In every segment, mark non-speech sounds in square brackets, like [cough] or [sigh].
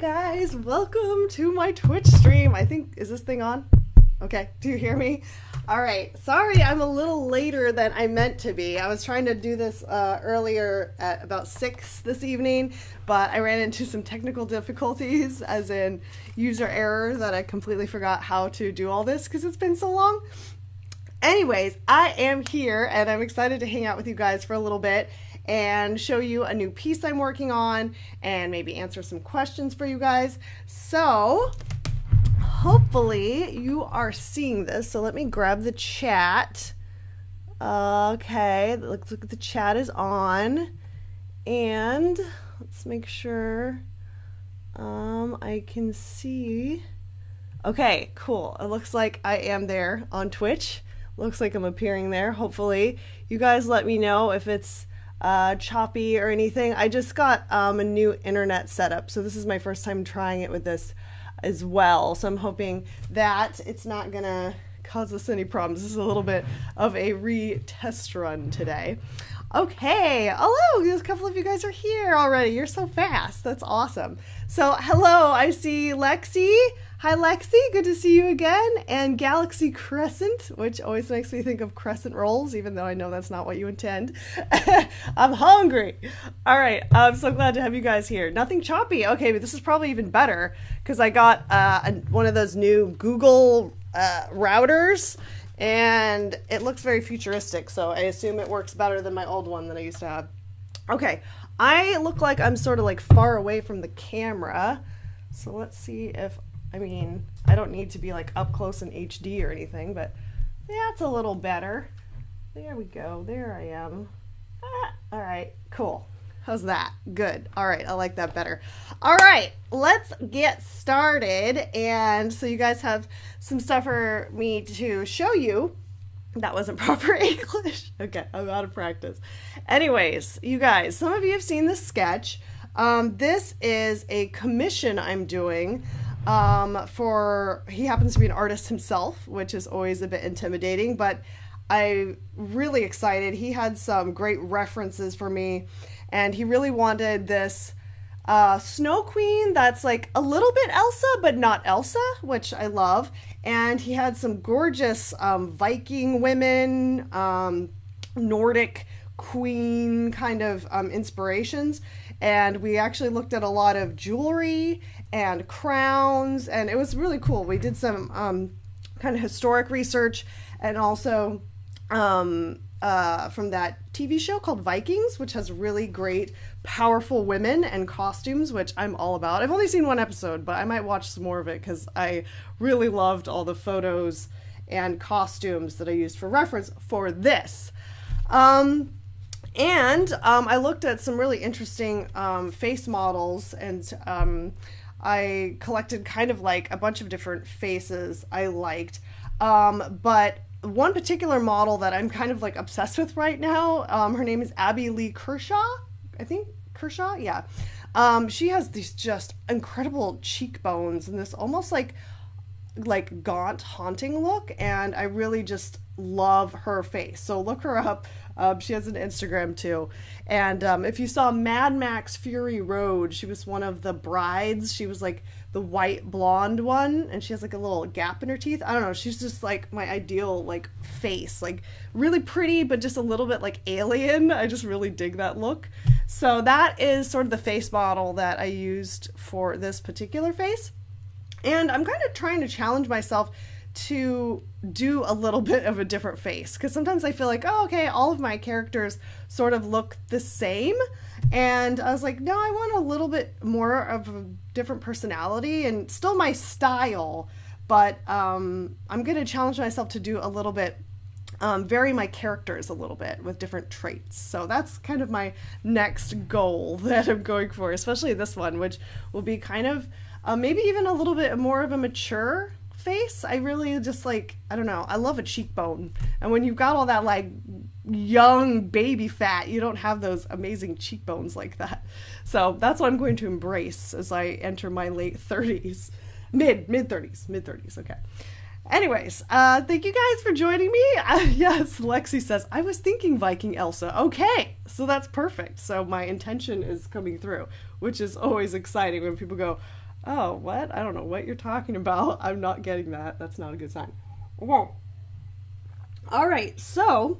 guys, welcome to my Twitch stream. I think, is this thing on? Okay, do you hear me? All right, sorry I'm a little later than I meant to be. I was trying to do this uh, earlier at about 6 this evening, but I ran into some technical difficulties, [laughs] as in user error, that I completely forgot how to do all this because it's been so long. Anyways, I am here and I'm excited to hang out with you guys for a little bit and show you a new piece I'm working on and maybe answer some questions for you guys. So, hopefully you are seeing this. So let me grab the chat. Okay, looks like the chat is on. And let's make sure um, I can see. Okay, cool. It looks like I am there on Twitch. Looks like I'm appearing there. Hopefully, you guys let me know if it's uh, choppy or anything. I just got um, a new internet setup, so this is my first time trying it with this as well. So I'm hoping that it's not gonna cause us any problems. This is a little bit of a re-test run today. Okay, hello, a couple of you guys are here already. You're so fast. That's awesome. So, hello, I see Lexi. Hi, Lexi. Good to see you again. And Galaxy Crescent, which always makes me think of crescent rolls, even though I know that's not what you intend. [laughs] I'm hungry. All right. I'm so glad to have you guys here. Nothing choppy. Okay, but this is probably even better because I got uh, a, one of those new Google uh, routers and it looks very futuristic. So I assume it works better than my old one that I used to have. Okay. I look like I'm sort of like far away from the camera. So let's see if I mean, I don't need to be like up close in HD or anything, but that's a little better. There we go. There I am. Ah, all right, cool. How's that? Good. All right, I like that better. All right, let's get started. And so you guys have some stuff for me to show you. That wasn't [laughs] proper English. Okay, I'm out of practice. Anyways, you guys, some of you have seen this sketch. Um, this is a commission I'm doing um, for he happens to be an artist himself, which is always a bit intimidating, but I really excited. He had some great references for me, and he really wanted this uh, Snow Queen that's like a little bit Elsa, but not Elsa, which I love. And he had some gorgeous um, Viking women, um, Nordic queen kind of um, inspirations. And we actually looked at a lot of jewelry and crowns, and it was really cool. We did some um, kind of historic research and also um, uh, from that TV show called Vikings, which has really great, powerful women and costumes, which I'm all about. I've only seen one episode, but I might watch some more of it because I really loved all the photos and costumes that I used for reference for this. Um, and um, I looked at some really interesting um, face models and um, I collected kind of like a bunch of different faces I liked. Um, but one particular model that I'm kind of like obsessed with right now, um, her name is Abby Lee Kershaw. I think Kershaw, yeah. Um, she has these just incredible cheekbones and this almost like like gaunt haunting look and i really just love her face so look her up um, she has an Instagram too. And um, if you saw Mad Max Fury Road, she was one of the brides. She was like the white blonde one, and she has like a little gap in her teeth. I don't know. She's just like my ideal like face, like really pretty, but just a little bit like alien. I just really dig that look. So that is sort of the face model that I used for this particular face. And I'm kind of trying to challenge myself to do a little [laughs] bit of a different face because sometimes I feel like, oh, okay, all of my characters sort of look the same. And I was like, no, I want a little bit more of a different personality and still my style, but um, I'm going to challenge myself to do a little bit. Um, vary my characters a little bit with different traits. So that's kind of my next goal [laughs] that I'm going for, especially this one, which will be kind of uh, maybe even a little bit more of a mature face, I really just like, I don't know, I love a cheekbone. And when you've got all that like young baby fat, you don't have those amazing cheekbones like that. So that's what I'm going to embrace as I enter my late 30s. Mid, mid 30s, mid 30s, okay. Anyways, uh, thank you guys for joining me. Uh, [laughs] yes, Lexi says, I was thinking Viking Elsa. Okay, so that's perfect. So my intention is coming through, which is always exciting when people go, Oh, what? I don't know what you're talking about. [laughs] I'm not getting that. That's not a good sign. Okay. All right, so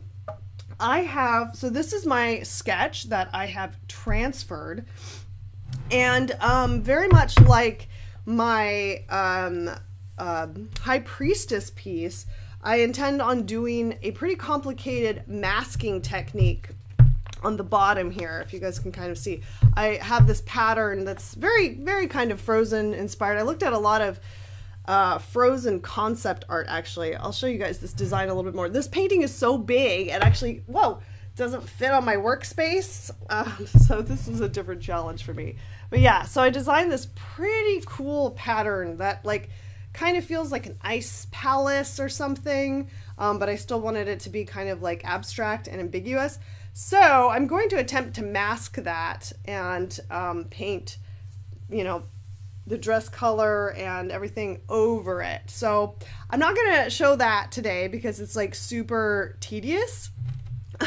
I have, so this is my sketch that I have transferred. And um, very much like my um, uh, High Priestess piece, I intend on doing a pretty complicated masking technique on the bottom here, if you guys can kind of see. I have this pattern that's very, very kind of Frozen inspired. I looked at a lot of uh, Frozen concept art, actually. I'll show you guys this design a little bit more. This painting is so big, it actually, whoa, doesn't fit on my workspace. Uh, [laughs] so this is a different challenge for me. But yeah, so I designed this pretty cool pattern that like kind of feels like an ice palace or something, um, but I still wanted it to be kind of like abstract and ambiguous. So I'm going to attempt to mask that and um, paint, you know, the dress color and everything over it. So I'm not going to show that today because it's like super tedious. [laughs]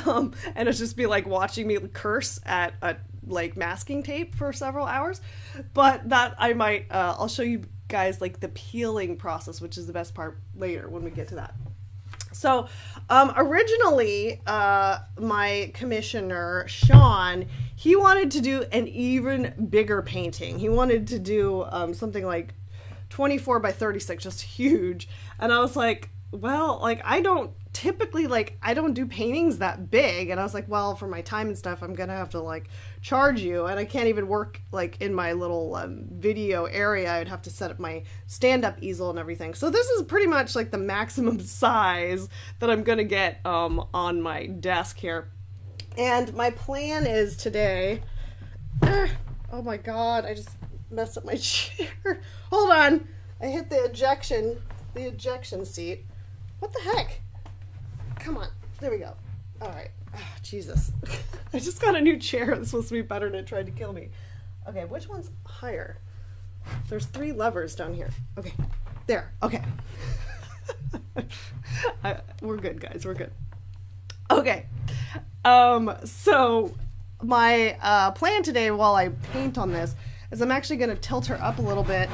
Um, and it'll just be like watching me curse at a like masking tape for several hours. But that I might, uh, I'll show you guys like the peeling process, which is the best part later when we get to that. So, um, originally, uh, my commissioner, Sean, he wanted to do an even bigger painting. He wanted to do um, something like 24 by 36, just huge. And I was like, well, like, I don't typically like I don't do paintings that big and I was like well for my time and stuff I'm gonna have to like charge you and I can't even work like in my little um, video area. I'd have to set up my stand-up easel and everything. So this is pretty much like the maximum [laughs] size that I'm gonna get um, on my desk here. And my plan is today oh my god I just messed up my [laughs] chair. Hold on. I hit the ejection the ejection seat. What the heck? Come on. There we go. All right. Oh, Jesus. [laughs] I just got a new chair that's supposed to be better and it tried to kill me. Okay, which one's higher? There's three levers down here. Okay. There. Okay. [laughs] I, we're good, guys. We're good. Okay. Um, so my uh, plan today while I paint on this is I'm actually going to tilt her up a little bit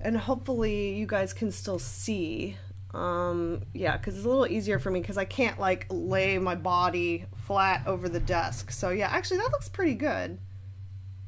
and hopefully you guys can still see um, yeah, because it's a little easier for me because I can't like lay my body flat over the desk. So yeah, actually that looks pretty good.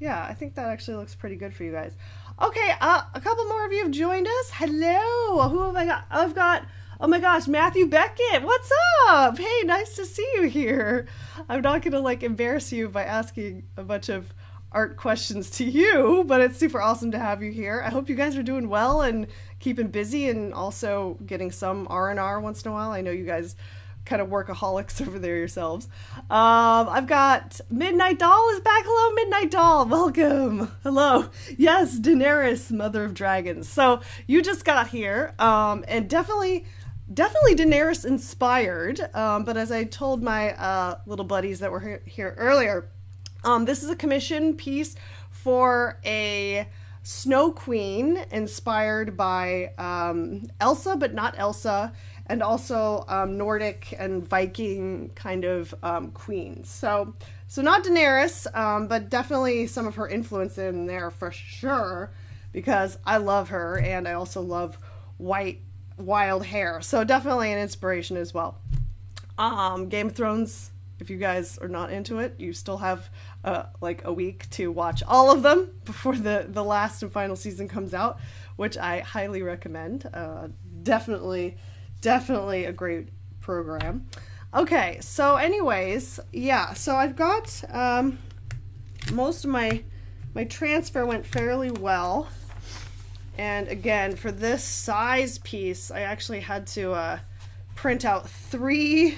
Yeah, I think that actually looks pretty good for you guys. Okay, uh, a couple more of you have joined us. Hello, who have I got? I've got, oh my gosh, Matthew Beckett. What's up? Hey, nice to see you here. I'm not gonna like embarrass you by asking a bunch of art questions to you, but it's super awesome to have you here. I hope you guys are doing well and keeping busy and also getting some R&R once in a while. I know you guys kind of workaholics [laughs] over there yourselves. Um, I've got Midnight Doll is back. Hello, Midnight Doll. Welcome. Hello. Yes, Daenerys, Mother of Dragons. So you just got here, um, and definitely, definitely Daenerys inspired. Um, but as I told my uh, little buddies that were here earlier, um, this is a commission piece for a Snow Queen inspired by um, Elsa, but not Elsa, and also um, Nordic and Viking kind of um, queens. So, so not Daenerys, um, but definitely some of her influence in there for sure, because I love her and I also love white wild hair. So definitely an inspiration as well. Um, Game of Thrones if you guys are not into it, you still have uh, like a week to watch all of them [laughs] before the the last and final season comes out, which I highly recommend. Uh, definitely, definitely a great program. Okay, so anyways, yeah, so I've got um, most of my my transfer went fairly well, and again for this size piece, I actually had to uh, print out three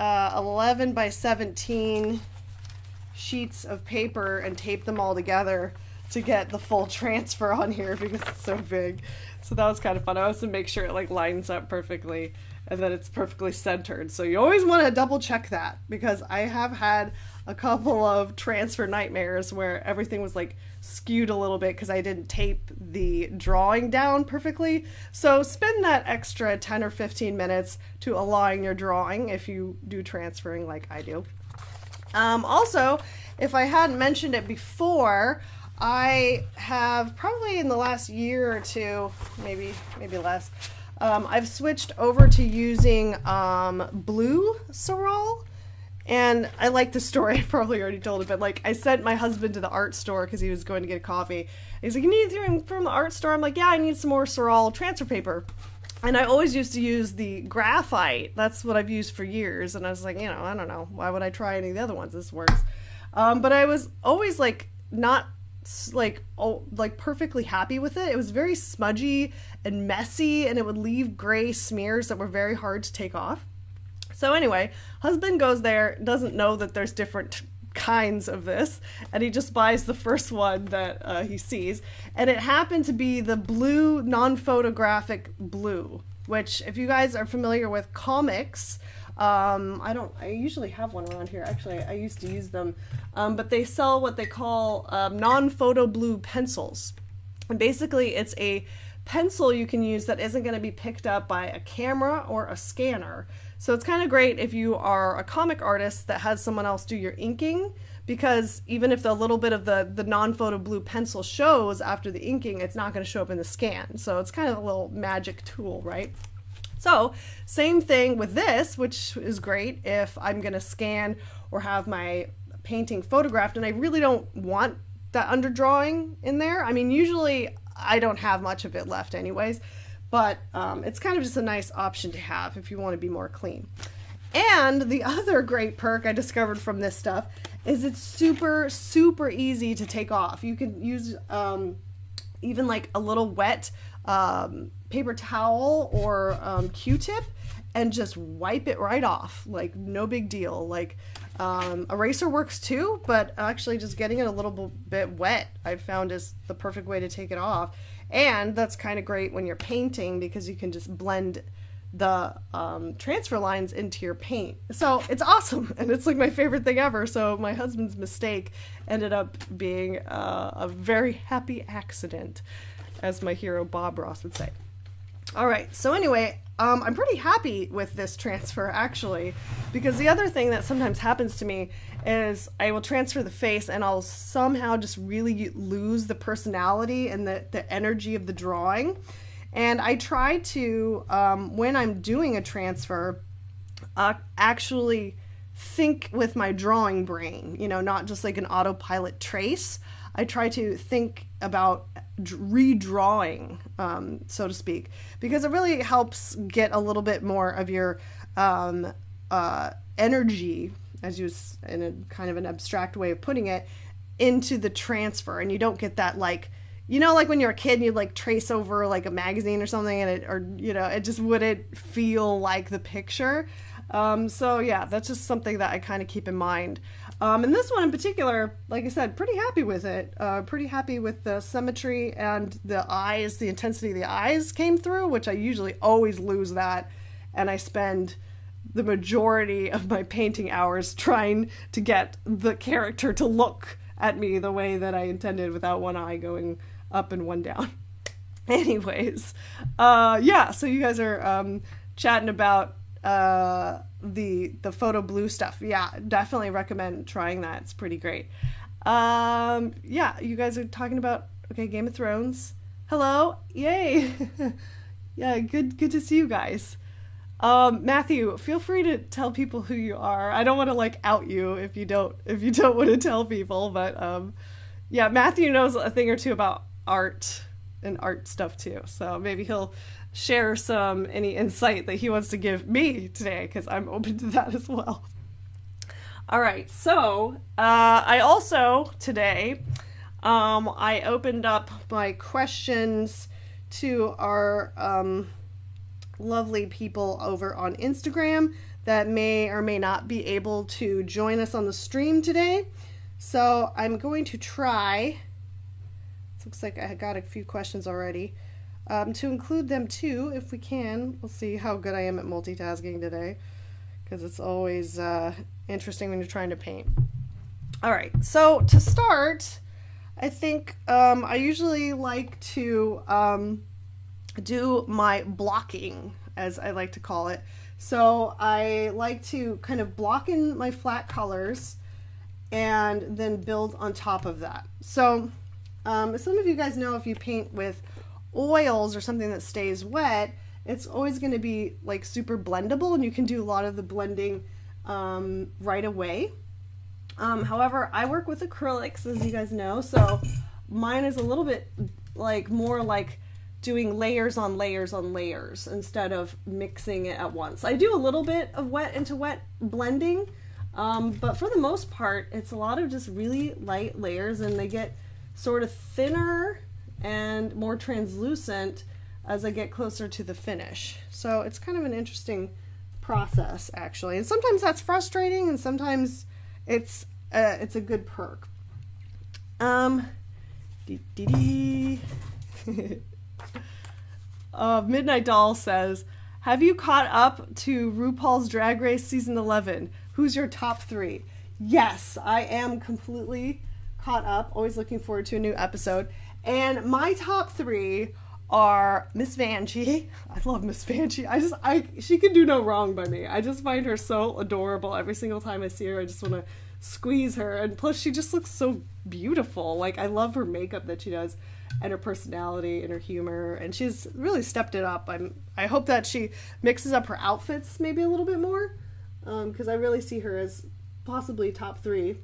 uh, 11 by 17 sheets of paper and tape them all together to get the full [laughs] transfer on here because it's so big. So that was kind of fun. I also make sure it like lines up perfectly and that it's perfectly centered. So you always want to double check that because I have had a couple of transfer nightmares where everything was like skewed a little bit because I didn't tape the drawing down perfectly. So spend that extra 10 or 15 minutes to align your drawing if you do transferring like I do. Um, also, if I hadn't mentioned it before, I have probably in the last year or two, maybe maybe less, um, I've switched over to using um, blue Saral. And I like the story. [laughs] I probably already told it, but like I sent my husband to the art store because he was going to get a coffee. He's like, "You need anything from the art store?" I'm like, "Yeah, I need some more Saral transfer paper." And I always used to use the graphite. That's what I've used for years. And I was like, you know, I don't know. Why would I try any of the other ones? This works. Um, but I was always like not like oh like perfectly happy with it. It was very smudgy and messy, and it would leave gray smears that were very hard to take off. So anyway, husband goes there, doesn't know that there's different kinds of this, and he just buys the first one that uh, he sees, and it happened to be the blue non-photographic blue, which if you guys are familiar with comics. Um, I don't. I usually have one around here. Actually, I used to use them, um, but they sell what they call um, non-photo blue pencils, and basically it's a pencil you can use that isn't going to be picked up by a camera or a scanner. So it's kind of great if you are a comic artist that has someone else do your inking because even if the little bit of the, the non-photo blue pencil shows after the inking, it's not going to show up in the scan. So it's kind of a little magic tool, right? So same thing with this, which is great if I'm going to scan or have my painting photographed and I really don't want that underdrawing in there. I mean, usually I don't have much of it left anyways but um, it's kind of just a nice option to have if you want to be more clean. And the [laughs] other great perk I discovered from this stuff is it's super, super easy to take off. You can use um, even like a little wet um, paper towel or um, Q-tip and just wipe it right off. Like no big deal. Like um, eraser works too, but actually just getting it a little bit wet I've found is the perfect way to take it off. And that's kind of great when you're painting because you can just blend the um, transfer lines into your paint. So it's awesome [laughs] and it's like my favorite thing ever. So my husband's mistake ended up being uh, a very happy accident, as my hero Bob Ross would say. All right, so anyway, um, I'm pretty happy with this transfer [laughs] actually, because the other thing that sometimes happens to me is I will transfer the face and I'll somehow just really lose the personality and the, the energy of the drawing. And I try to, um, when I'm doing a transfer, uh, actually think with my drawing brain, you know, not just like an autopilot trace. I try to think about redrawing, um, so to speak, because it really helps get a little bit more of your um, uh, energy, as you in a kind of an abstract way of putting it, into the transfer, and you don't get that like. You know, like when you're a kid and you like trace over like a magazine or something, and it, or you know, it just wouldn't feel like the picture. Um, so yeah, that's just something that I kind of keep in mind. Um, and this one in particular, like I said, pretty happy with it. Uh, pretty happy with the symmetry and the eyes, the intensity of the eyes came through, which I usually always lose that. And I spend the majority of my painting hours trying to get the character to look at me the way that I intended without one eye going up and one down. [laughs] Anyways, uh, yeah, so you guys are um, chatting about uh, the the photo blue stuff. Yeah, definitely recommend trying that. It's pretty great. Um, yeah, you guys are talking about okay, Game of Thrones. Hello, yay! [laughs] yeah, good good to see you guys. Um, Matthew, feel free to tell people who you are. I don't want to like out you if you don't if you don't want to tell people, but um, yeah, Matthew knows a thing or two about art and art stuff too. So maybe he'll share some any insight that he wants to give me today because I'm open to that as well. All right, so uh, I also today um, I opened up my questions to our um, lovely people over on Instagram that may or may not be able to join us on the stream today. So I'm going to try. It looks like I got a few questions already um, to include them too, if we can. We'll see how good I am at multitasking today, because it's always uh, interesting when you're trying to paint. All right, so to start, I think um, I usually like to um, do my blocking, as I like to call it. So I like to kind of block in my flat colors and then build on top of that. So Um, some of you guys know if you paint with oils or something that stays wet, it's always going to be like super blendable and you can do a lot of the blending um, right away. Um, however, I work with acrylics, as you guys know, so mine is a little bit like more like doing layers on layers on layers instead of mixing it at once. I do a little bit of wet into wet blending, um, but for the most part, it's a lot of just really light layers and they get sort of thinner and more translucent as I get closer to the finish. So it's kind of an interesting process actually. And sometimes that's frustrating and sometimes it's uh, it's a good perk. Um, dee, dee, dee. [laughs] Midnight Doll says, "Have you caught up to RuPaul's Drag Race season 11? Who's your top 3?" Yes, I am completely caught up. Always looking forward to a new episode. And my top 3 are Miss Vanjie. [laughs] I love Miss Vanjie. I just I she can do no wrong by me. I just find her so adorable every single time I see her. I just want to squeeze her and plus she just looks so beautiful. Like I love her makeup that she does and her personality and her humor and she's really stepped it up. I'm I hope that she mixes up her outfits maybe a little bit more because um, I really see her as possibly top 3.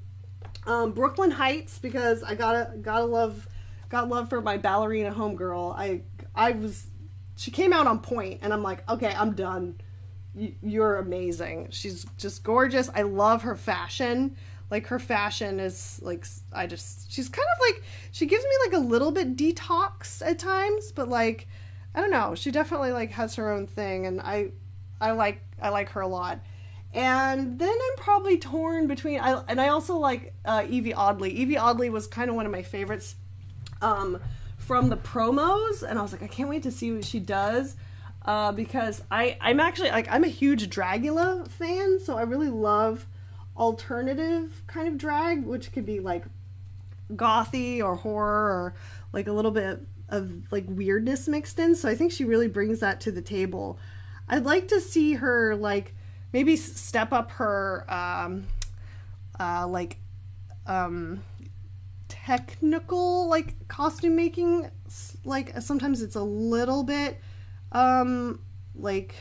Um, Brooke Lynn Hytes because I gotta gotta love got love for my ballerina homegirl. I I was she came out on point and I'm like, okay, I'm done. You're amazing. She's just gorgeous. I love her fashion. Like her fashion is like I just she's kind of like she gives me like a little bit detox at times, but like I don't know. She definitely like has her own thing and I I like I like her a lot. And then I'm probably torn between I and I also like uh, Yvie Oddly. Yvie Oddly was kind of one of my favorites um, from the promos, and I was like, I can't wait to see what she does. Uh, because I I'm actually like I'm a huge Dragula fan, so I really love alternative kind of drag, which could be like gothy or horror or like a little bit of like weirdness mixed in. So I think she really brings that to the table. I'd like to see her like maybe step up her um uh like um technical like costume making like sometimes it's a little bit um like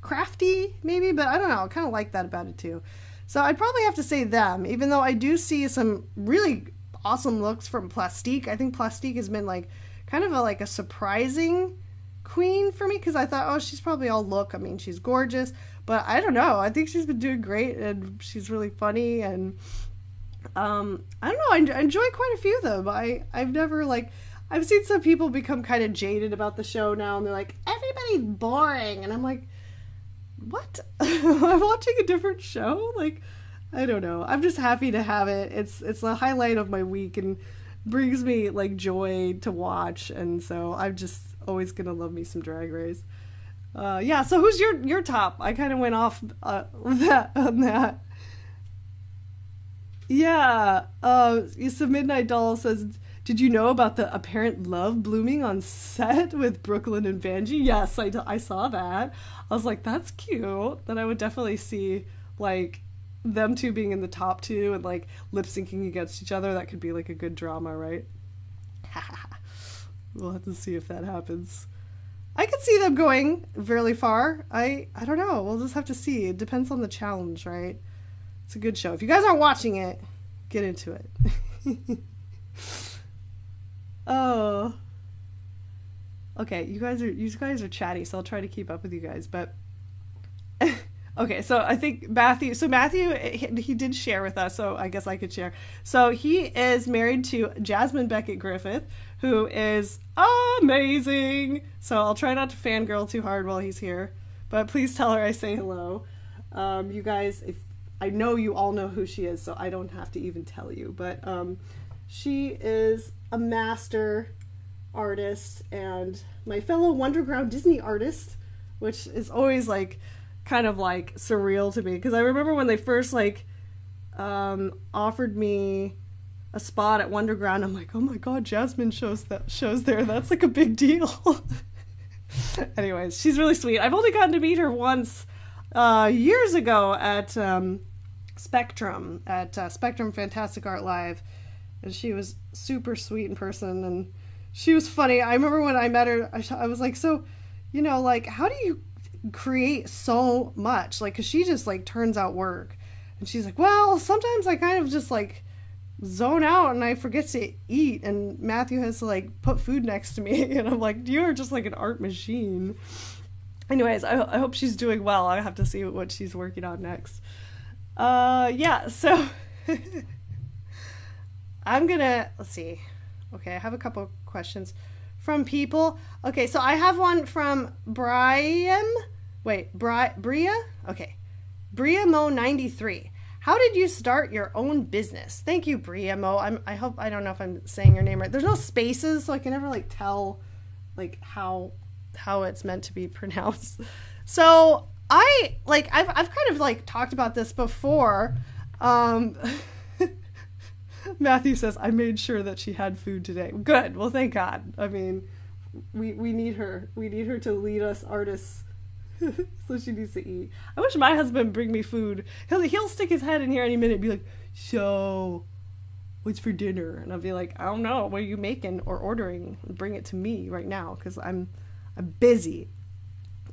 crafty maybe but i don't know i kind of like that about it too so i'd probably have to say them even though i do see some really awesome looks from plastique i think plastique has been like kind of a like a surprising queen for me because i thought oh she's probably all look i mean she's gorgeous but i don't know i think she's been doing great and she's really funny and um, I don't know. I enjoy quite a few of them. I I've never like I've seen some people become kind of jaded about the show now, and they're like, everybody's boring, and I'm like, what? [laughs] I'm watching a different show. Like, I don't know. I'm just happy to have it. It's it's the highlight of my week and brings me like joy to watch, and so I'm just always gonna love me some Drag Race. Uh, yeah. So who's your your top? I kind of went off uh, [laughs] that on that. Yeah. Uh, so Midnight Doll says, did you know about the apparent love blooming on set with Brooke Lynn and Vanjie? Yes, I, I saw that. I was like, that's cute. Then I would definitely see, like, them two being in the top two and, like, lip syncing against each other. That could be, like, a good drama, right? [laughs] we'll have to see if that happens. I could see them going really far. I I don't know. We'll just have to see. It depends on the challenge, right? It's a good show. If you guys aren't watching it, get into it. [laughs] oh. Okay, you guys are you guys are chatty, so I'll try to keep up with you guys. But [laughs] okay, so I think Matthew. So Matthew, he, he, did share with us, so I guess I could share. So he is married to Jasmine Becket Griffith, who is amazing. So I'll try not to fangirl too hard while he's here, but please tell her I say hello. Um, you guys, if I know you all know who she is, so I don't have to even tell you. But um, she is a master artist and my fellow Wonderground Disney artist, which is always like kind of like surreal to me because I remember when they first like um, offered me a spot at Wonderground. I'm like, oh my god, Jasmine shows that shows there. That's like a big deal. [laughs] Anyways, she's really sweet. I've only gotten to meet her once uh, years ago at um, Spectrum at uh, Spectrum Fantastic Art Live, and she was super sweet in person and she was funny. I remember when I met her, I, was like, so, you know, like, how do you create so much? Like, cause she just like turns out work. And she's like, well, sometimes I kind of just like zone out and I forget to eat. And Matthew has to like put food next to me. [laughs] And I'm like, you are just like an art machine. Anyways, I, I hope she's doing well. I have to see what she's working on next. Uh, yeah, so [laughs] I'm gonna, let's see. Okay, I have a couple questions from people. Okay, so I have one from Brian. Wait, Bri- Bria? Okay. Bria Mo 93. How did you start your own business? Thank you, Bria Mo. I'm I hope I don't know if I'm saying your name right. There's no spaces, so I can never like tell like how how it's meant to be pronounced. So I like I've I've kind of like talked about this before. Um [laughs] [laughs] Matthew says, I made sure that she had food today. Good. Well, thank God. I mean, we we need her. We need her to lead us artists. [laughs] so she needs to eat. I wish my husband bring me food. He'll he'll stick his head in here any minute and be like, "So, what's for dinner?" And I'll be like, "I don't know. What are you making or ordering? Bring it to me right now cuz I'm I'm busy."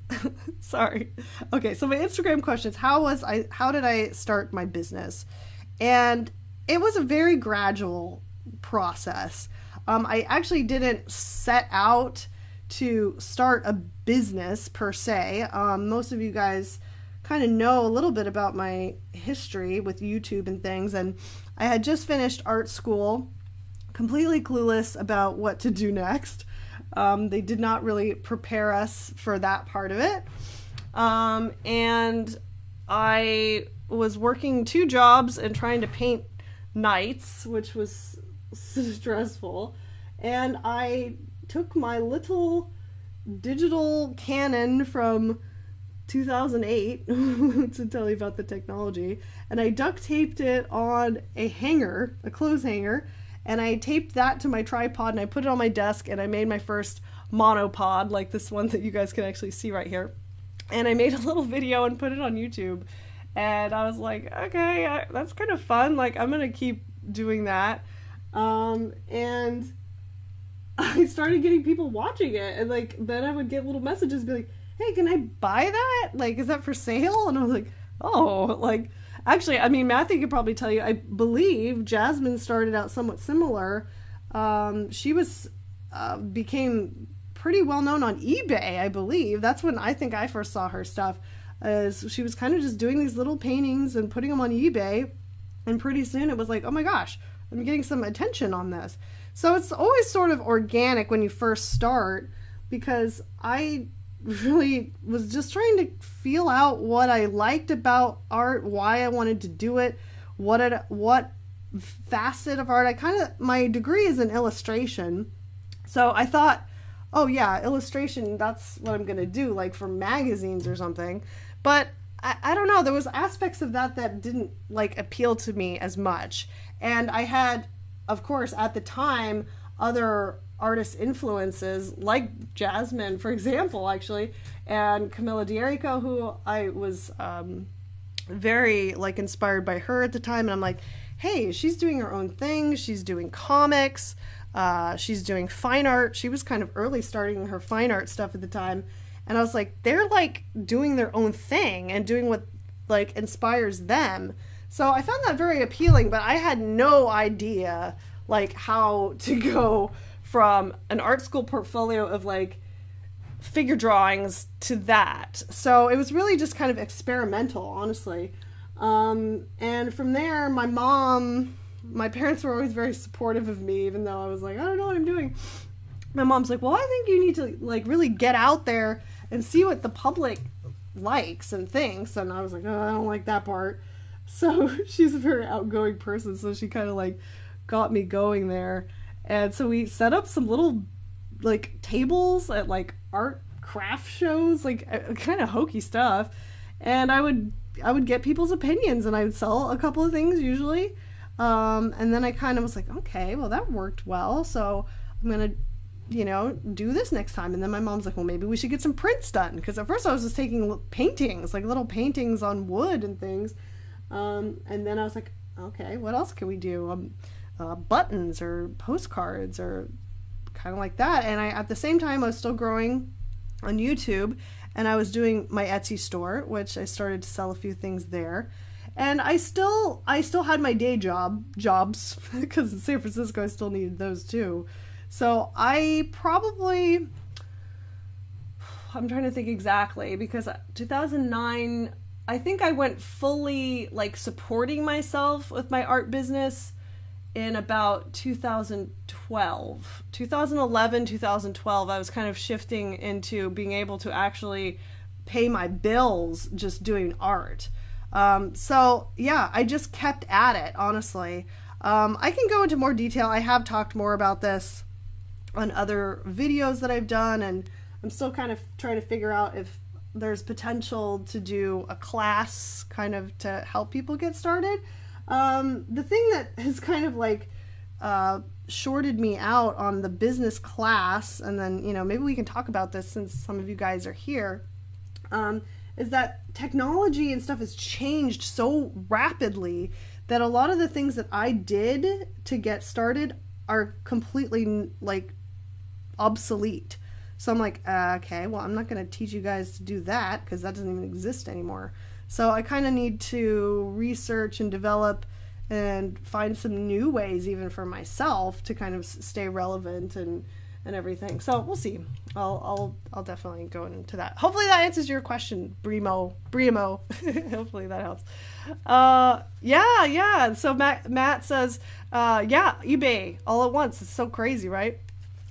[laughs] Sorry. Okay, so my Instagram question is how was I how did I start my business? And it was a very gradual process. Um, I actually didn't set out to start a business per se. Um, most of you guys kind of know a little bit about my history with YouTube and things, and I had just finished art school, completely clueless about what to do next. Um, they did not really prepare us for that part of it. Um, and I was working two jobs and trying to paint nights, which was [laughs] stressful. And I took my little digital Canon from 2008 [laughs] to tell you about the technology, and I duct taped it on a hanger, a clothes hanger, and I taped that to my tripod and I put it on my desk and I made my first monopod like this one that you guys can actually see right here. And I made a little [laughs] video and put it on YouTube and I was like, okay, that's kind of fun. Like, I'm gonna keep doing that. Um, and [laughs] I started getting people watching it, and like, then I would get little messages, be like, hey, can I buy that? Like, is that for sale? And I was like, oh, like, actually, I mean, Matthew could probably tell you. I believe Jasmine started out somewhat similar. Um, she was uh, became pretty well known on eBay, I believe. That's when I think I first saw her stuff Uh, as she was kind of just doing these little paintings and putting them on eBay. And pretty soon it was like, oh my gosh, I'm getting some attention on this. So it's always sort of organic when you first start because I [laughs] really was just trying to feel out what I liked about art, why I wanted to do it, what it, what facet of art. I kind of my degree is in illustration. So I thought, oh yeah, illustration, that's what I'm going to do like for magazines or something. But I, I don't know, there was aspects of that that didn't like appeal to me as much. And I had, of course, at the time, other artist influences like Jasmine, for example, actually, and Camilla D'Erico, who I was um, very like inspired by her at the time. And I'm like, hey, she's doing her own thing. She's doing comics. Uh, she's doing fine art. She was kind of early starting her fine art stuff at the time and I was like, they're like doing their own thing and doing what like inspires them. So I found that very appealing, but I had no idea like how [laughs] to go from an art school portfolio of like figure drawings to that. So it was really just kind of experimental, honestly. Um, and from there, my mom, my parents were always very supportive of me, even though I was like, I don't know what I'm doing. My mom's like, well, I think you need to like really get out there and see what the public likes and thinks. And I was like, oh, I don't like that part. [laughs] So she's a very outgoing person, so she kind of like got me going there. And so we set up some little like tables at like art craft shows, like uh, kind of hokey stuff. And I would I would get people's opinions and I would sell a couple of things usually. Um, and then I kind of was like, okay, well that worked well, so I'm gonna you know, do this next time. And then my mom's like, well, maybe we should get some prints done. Because at first I was just taking paintings, like little paintings on wood and things. Um, and then I was like, okay, what else can we do? Um, uh, buttons or postcards or kind of like that. And I at the same time I was still growing on YouTube and I was doing my Etsy store, which I started to sell a few things there. And I still I still had my day job jobs [laughs] because in San Francisco I still needed those too. So I probably I'm trying to think exactly because 2009 I think I went fully like supporting myself with my art business in about 2012. 2011, 2012, I was kind of shifting into being able to actually pay my bills just doing art. Um, so, yeah, I just kept at it, honestly. Um, I can go into more detail. I have talked more about this on other videos that I've done, and I'm still kind of trying to figure out if there's potential to do a class kind of to help people get started. Um, the thing that has kind of like uh, shorted me out on the business class, and then, you know, maybe we can talk about this since some of you guys are here, um, is that technology and stuff has changed so rapidly that a lot of the things that I did to get started are completely like obsolete. So I'm like, uh, okay, well, I'm not going to teach you guys to do that because that doesn't even exist anymore. So I kind of need to research and develop and find some new ways, even for myself, to kind of stay relevant and and everything. So we'll see. I'll I'll I'll definitely go into that. Hopefully that answers your question, Brimo. Brimo. [laughs] Hopefully that helps. Uh, yeah, yeah. So Matt Matt says, uh, yeah, eBay all at once. It's so crazy, right?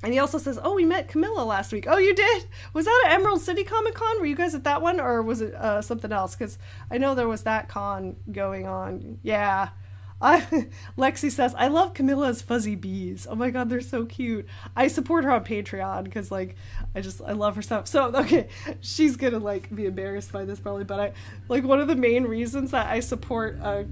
And he also says, "Oh, we met Camilla last week. Oh, you did? Was that at Emerald City Comic Con? Were you guys at that one, or was it uh, something else? Because I know there was that con going on. Yeah." [laughs] I, Lexi says, I love Camilla's fuzzy bees. Oh my god, they're so cute. I support her on Patreon because, like, I just, I love her stuff. So, [laughs] okay, she's gonna, like, be embarrassed by this probably, but I, like, one of the main reasons that I support uh,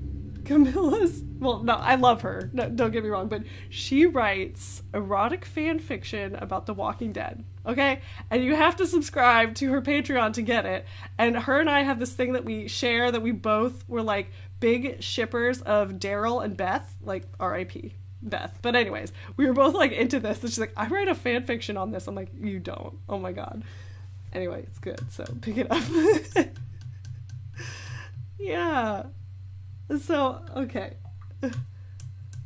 Camilla's well, no, I love her. No, don't get me wrong, but she writes erotic fan fiction about The Walking Dead. Okay, and you have to subscribe to her Patreon to get it. And her and I have this thing that we share that we both were like big shippers of Daryl and Beth, like R.I.P. Beth. But anyways, we were both like into this. And she's like, I write a fan fiction on this. I'm like, you don't. Oh my god. Anyway, it's good. So pick it up. [laughs] yeah. So, okay.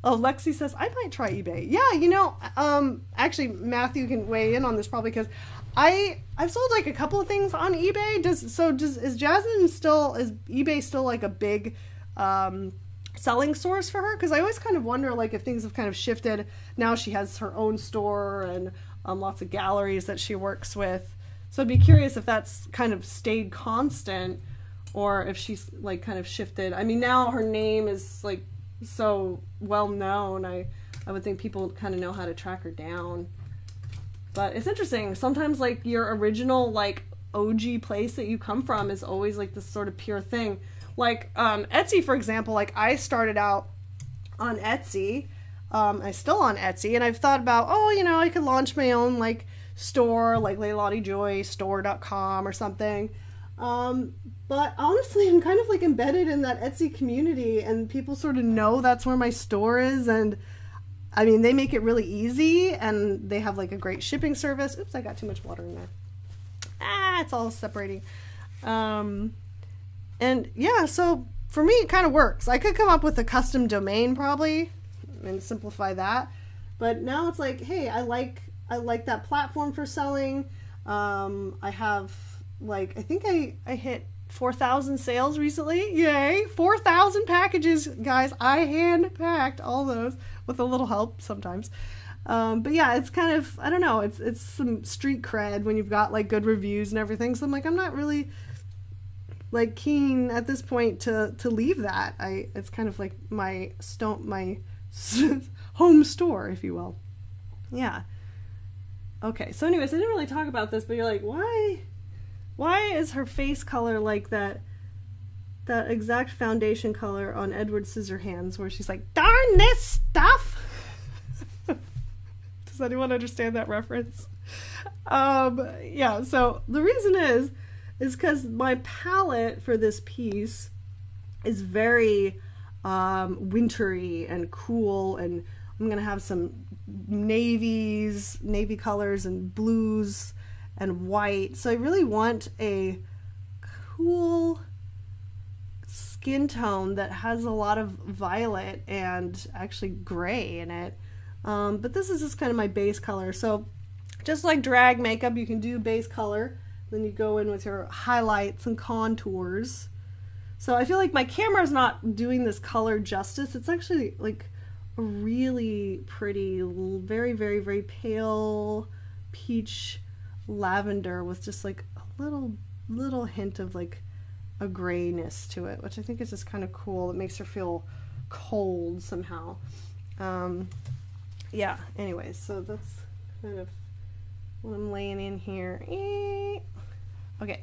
Oh, Lexi says, I might try eBay. Yeah, you know, um, actually, Matthew can weigh in on this probably because I I've sold like a couple of things on eBay. Does so does is Jasmine still is eBay still like a big um selling source for her? Because I always kind of wonder like if things have kind of shifted. Now she has her own store and um, lots of galleries that she works with. So I'd be curious if that's kind of stayed constant or if she's like kind of shifted. I mean, now her name is like so well known. I I would think people kind of know how to track her down. But it's interesting. Sometimes like your original like OG place that you come from is always like this sort of pure thing. Like um, Etsy, for example. Like I started out on Etsy. Um, I'm still on Etsy, and I've thought about, oh, you know, I could launch my own like store, like Leilani Joy store.com or something. Um, but honestly, I'm kind of like embedded in that Etsy community, and people sort of know that's where my store is. And I mean, they make it really easy, and they have like a great shipping service. Oops, I got too much water in there. Ah, it's all separating. Um, and yeah, so for me, it kind of works. I could come up with a custom domain probably and simplify that. But now it's like, hey, I like I like that platform for selling. Um, I have like I think I I hit 4,000 sales recently. Yay! 4,000 packages, guys. I hand packed all those with a little help sometimes. Um, but yeah, it's kind of I don't know. It's it's some street cred when you've got like good reviews and everything. So I'm like I'm not really like keen at this point to to leave that. I it's kind of like my stone my [laughs] home store, if you will. Yeah. Okay. So anyways, I didn't really talk about this, but you're like, why why is her face color like that? That exact foundation color on Edward Scissorhands, where she's like, "Darn this stuff." [laughs] Does anyone understand that reference? Um, yeah. So the reason is, is because my palette for this piece is very um, wintry and cool, and I'm gonna have some navies, navy colors, and blues and white. So I really want a cool skin tone that has a lot of violet and actually gray in it. Um, but this is just kind of my base color. So just like drag makeup, you can do base color. Then you go in with your highlights and contours. So I feel like my camera is not doing this color justice. It's actually like a really pretty, very, very, very pale peach lavender with just like a little, little hint of like a grayness to it, which I think is just kind of cool. It makes her feel cold somehow. Um, yeah, anyways, so that's kind of what I'm laying in here. Okay.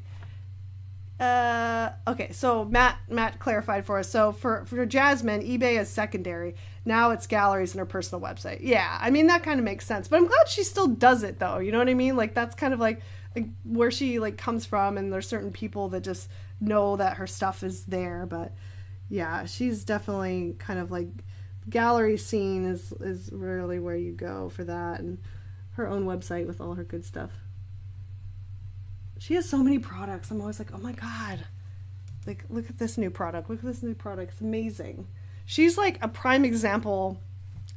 Uh, okay, so Matt Matt clarified for us. So for for Jasmine, eBay is secondary. Now it's galleries and her personal website. Yeah, I mean that kind of makes sense. But I'm glad she still does it though. You know what I mean? Like that's kind of like, like where she like comes from, and there's certain people that just know that her stuff is there. But yeah, she's definitely kind of like gallery scene is is really where you go for that, and her own website with all her good stuff she has so many products. I'm always like, oh my god, like look at this new product. Look at this new product. It's amazing. She's like a prime example.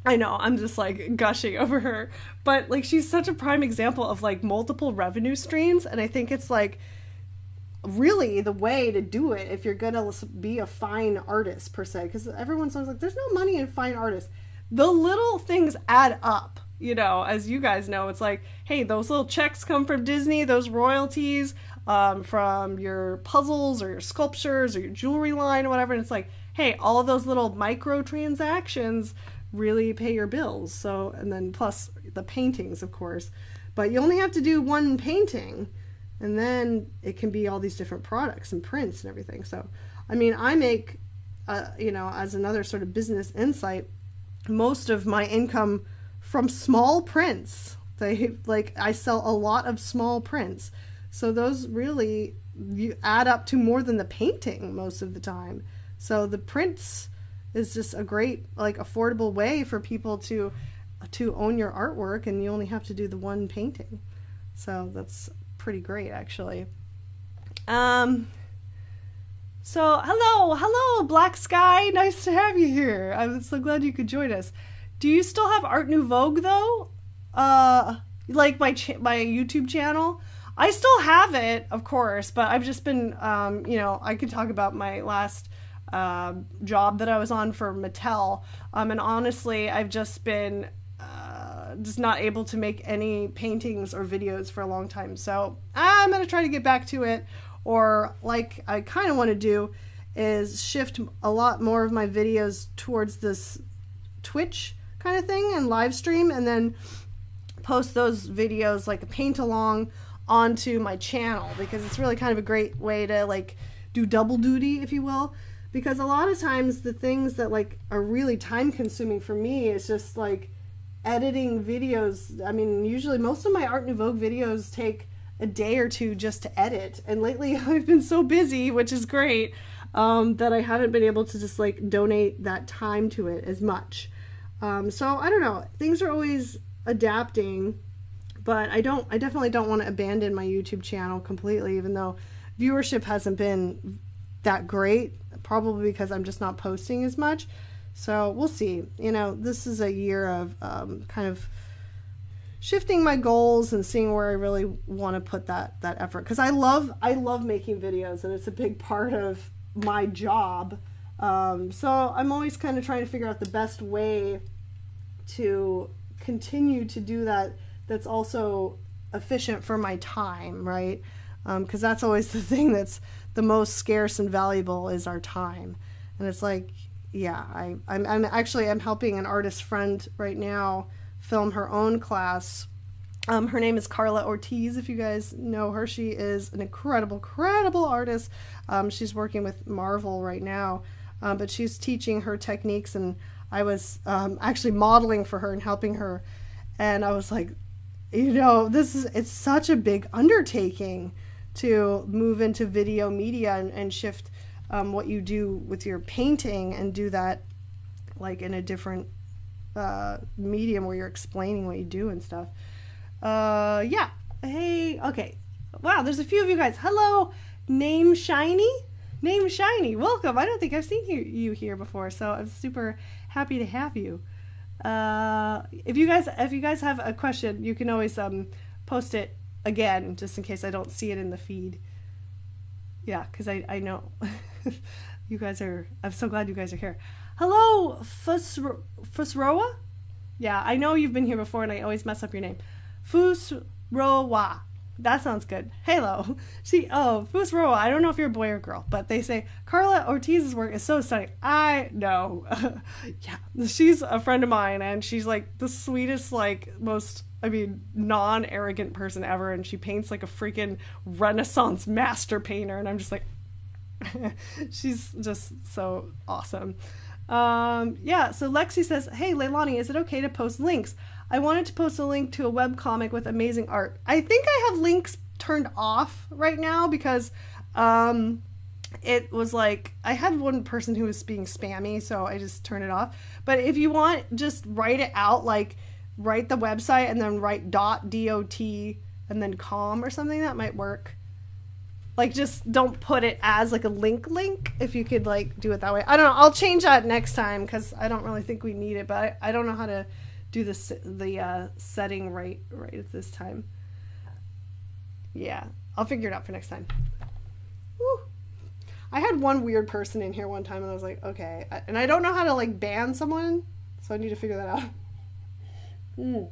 I know I'm just like gushing [laughs] over her, but like she's such a prime example of like multiple revenue streams, and I think it's like really the way to do it if you're gonna be a fine artist per se. Because everyone's always like there's no money in fine artists. The little things add up you know, as you guys know, it's like, hey, those little checks come from Disney, those royalties um, from your puzzles or your sculptures or your jewelry line or whatever. And it's like, hey, all of those little micro transactions really pay your bills. So, and then plus the paintings, of course. But you only have to do one painting, and then it can be all these different products and prints and everything. So, I mean, I make, uh, you know, as another sort of business insight, most of my income from small prints. They like I sell a lot of small prints. So those really you add up to more than the painting most of the time. So the prints is just a great like affordable way for people to to own your artwork and you only have to do the one painting. So that's pretty great actually. Um so hello, hello Black Sky, nice to have you here. I'm so glad you could join us. Do you still have ArtNuVogue though? Uh, like my my YouTube channel. I still have it, of course, but I've just been, um, you know, I could talk about my last uh, job that I was on for Mattel, um, and honestly, I've just been uh, just not able to make any paintings or videos for a long time. So I'm gonna try to get back to it, or like I kind of want to do is shift a lot more of my videos towards this Twitch kind of thing and live stream and then post those videos like a paint along onto my channel because it's really kind of a great way to like do double duty if you will because a lot of times the things that like are really time consuming for me is just like editing videos i mean usually most of my ArtNuVogue videos take a day or two just to edit and lately [laughs] i've been so busy which is great um, that i haven't been able to just like donate that time to it as much um, so I don't know. Things are always adapting, but I don't. I definitely don't want to abandon my YouTube channel completely, even though viewership hasn't been that great. Probably because I'm just not posting as much. So we'll see. You know, this is a year of um, kind of shifting my goals and seeing where I really want to put that that effort because I love I love making videos and it's a big part of my job um, so I'm always kind of trying to figure out the best way to continue to do that that's also efficient for my time, right? Because um, that's always the [laughs] thing that's the most scarce and valuable is our time. And it's like, yeah, I, I'm, I'm actually I'm helping an artist friend right now film her own class. Um, her name is Carla Ortiz. If you guys know her, she is an incredible, incredible artist. Um, she's working with Marvel right now, um, but she's teaching her techniques, and I was um, actually modeling for her and helping her. And I was like, you know, this is it's such a big undertaking to move into video media and, and shift um, what you do with your painting and do that like in a different uh, medium where you're explaining what you do and stuff. Uh, yeah. Hey, okay. Wow, there's a few of you guys. Hello, name Shiny. Name Shiny. Welcome. I don't think I've seen you, you here before, so I'm super happy to have you. Uh, if you guys if you guys have a question, you can always um post it again just in case I don't see it in the feed. Yeah, because I I know [laughs] you guys are. I'm so glad you guys are here. Hello, Fusro- Fusroa. Yeah, I know you've been here before, and I always mess up your name. Fusroa. That sounds good. Halo. [laughs] See, oh, Fusroa. I don't know if you're a boy or girl, but they say Carla Ortiz's work is so stunning. I know. [laughs] yeah, she's a friend of mine, and she's like the sweetest, like most, I mean, non-arrogant person ever, and she paints like a freaking Renaissance master painter, and I'm just like, [laughs] she's just so awesome. Um, yeah, so Lexi says, Hey, Leilani, is it okay to post links? I wanted to post a link to a web comic with amazing art. I think I have links turned off right now because um, it was like I had one person who was being spammy, so I just turned it off. But if you want, just write it out like write the website and then write dot dot and then com or something that might work like just don't put it as like a link link if you could like do it that way i don't know i'll change that next time because i don't really think we need it but I, I don't know how to do this the uh, setting right right at this time yeah i'll figure it out for next time Woo. i had one weird person in here one time and i was like okay and i don't know how to like ban someone so i need to figure that out mm.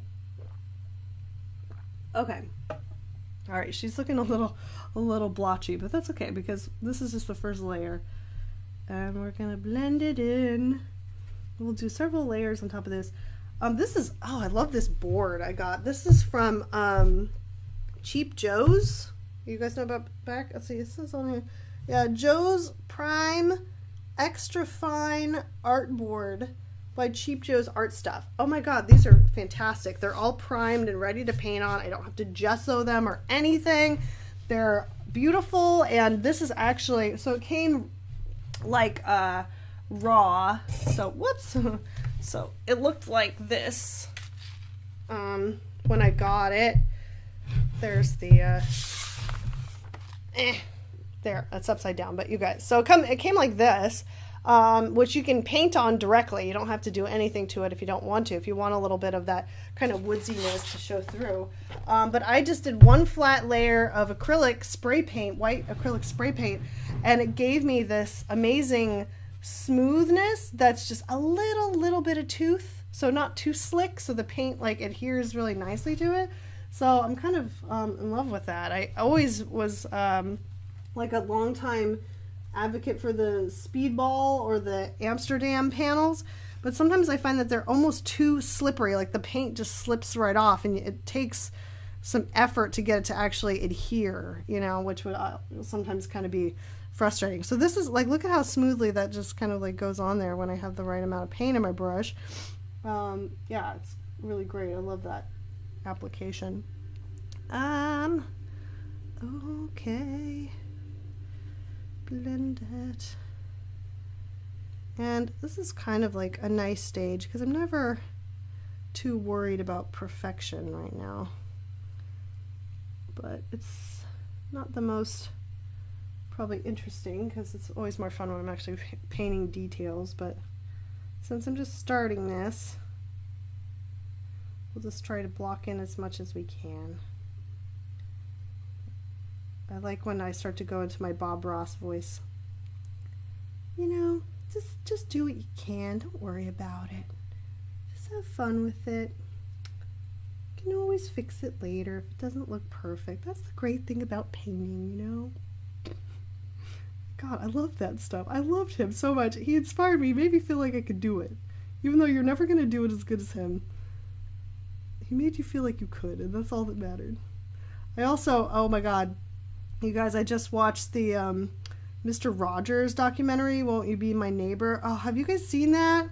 okay all right she's looking a little a little blotchy, but that's okay because this is just the first layer. And we're gonna blend it in. We'll do several layers on top of this. Um, this is, oh, I love this board I got. This is from um, Cheap Joe's. You guys know about back? Let's see, this is on here. Yeah, Joe's Prime Extra Fine Art Board by Cheap Joe's Art Stuff. Oh my god, these are fantastic. They're all primed and ready to paint on. I don't have to gesso them or anything. They're beautiful, and this is actually so it came like uh, raw. So whoops. [laughs] so it looked like this um, when I got it. There's the uh, eh, there. That's upside down, but you guys. So it come it came like this um, which you can paint on directly. You don't have to do anything to it if you don't want to, if you want a little bit of that kind of woodsiness to show through. Um, but I just did one flat layer of acrylic spray paint, white acrylic spray paint, and it gave me this amazing smoothness that's just a little, little bit of tooth. So not too slick, so the paint like adheres really nicely to it. So I'm kind of um, in love with that. I always was um, like a long time advocate for the speedball or the Ampersand panels, but sometimes I find that they're almost too slippery. Like the paint just slips right off, and it takes some effort to get it to actually adhere, you know, which would uh, sometimes kind of be frustrating. So this is like, look at how smoothly that just kind of like goes on there when I have the right amount of paint in my brush. Um, yeah, it's really great. I love that application. Um, okay blend it. And this is kind of like a nice stage because I'm never too worried about perfection right now. But it's not the most probably interesting because it's always more fun when I'm actually painting details. But since I'm just starting this, we'll just try to block in as much as we can. I like when I start to go into my Bob Ross voice. You know, just just do what you can. Don't worry about it. Just have fun with it. You can always fix it later if it doesn't look perfect. That's the great thing about painting, you know. God, I love that stuff. I loved him so much. He inspired me, made me feel like I could do it. Even though you're never going to do it as good as him. He made you feel like you could, and that's all that mattered. I also, oh my god, you guys, I just watched the um, Mr. Rogers documentary, Won't You Be My Neighbor? Oh, have you guys seen that?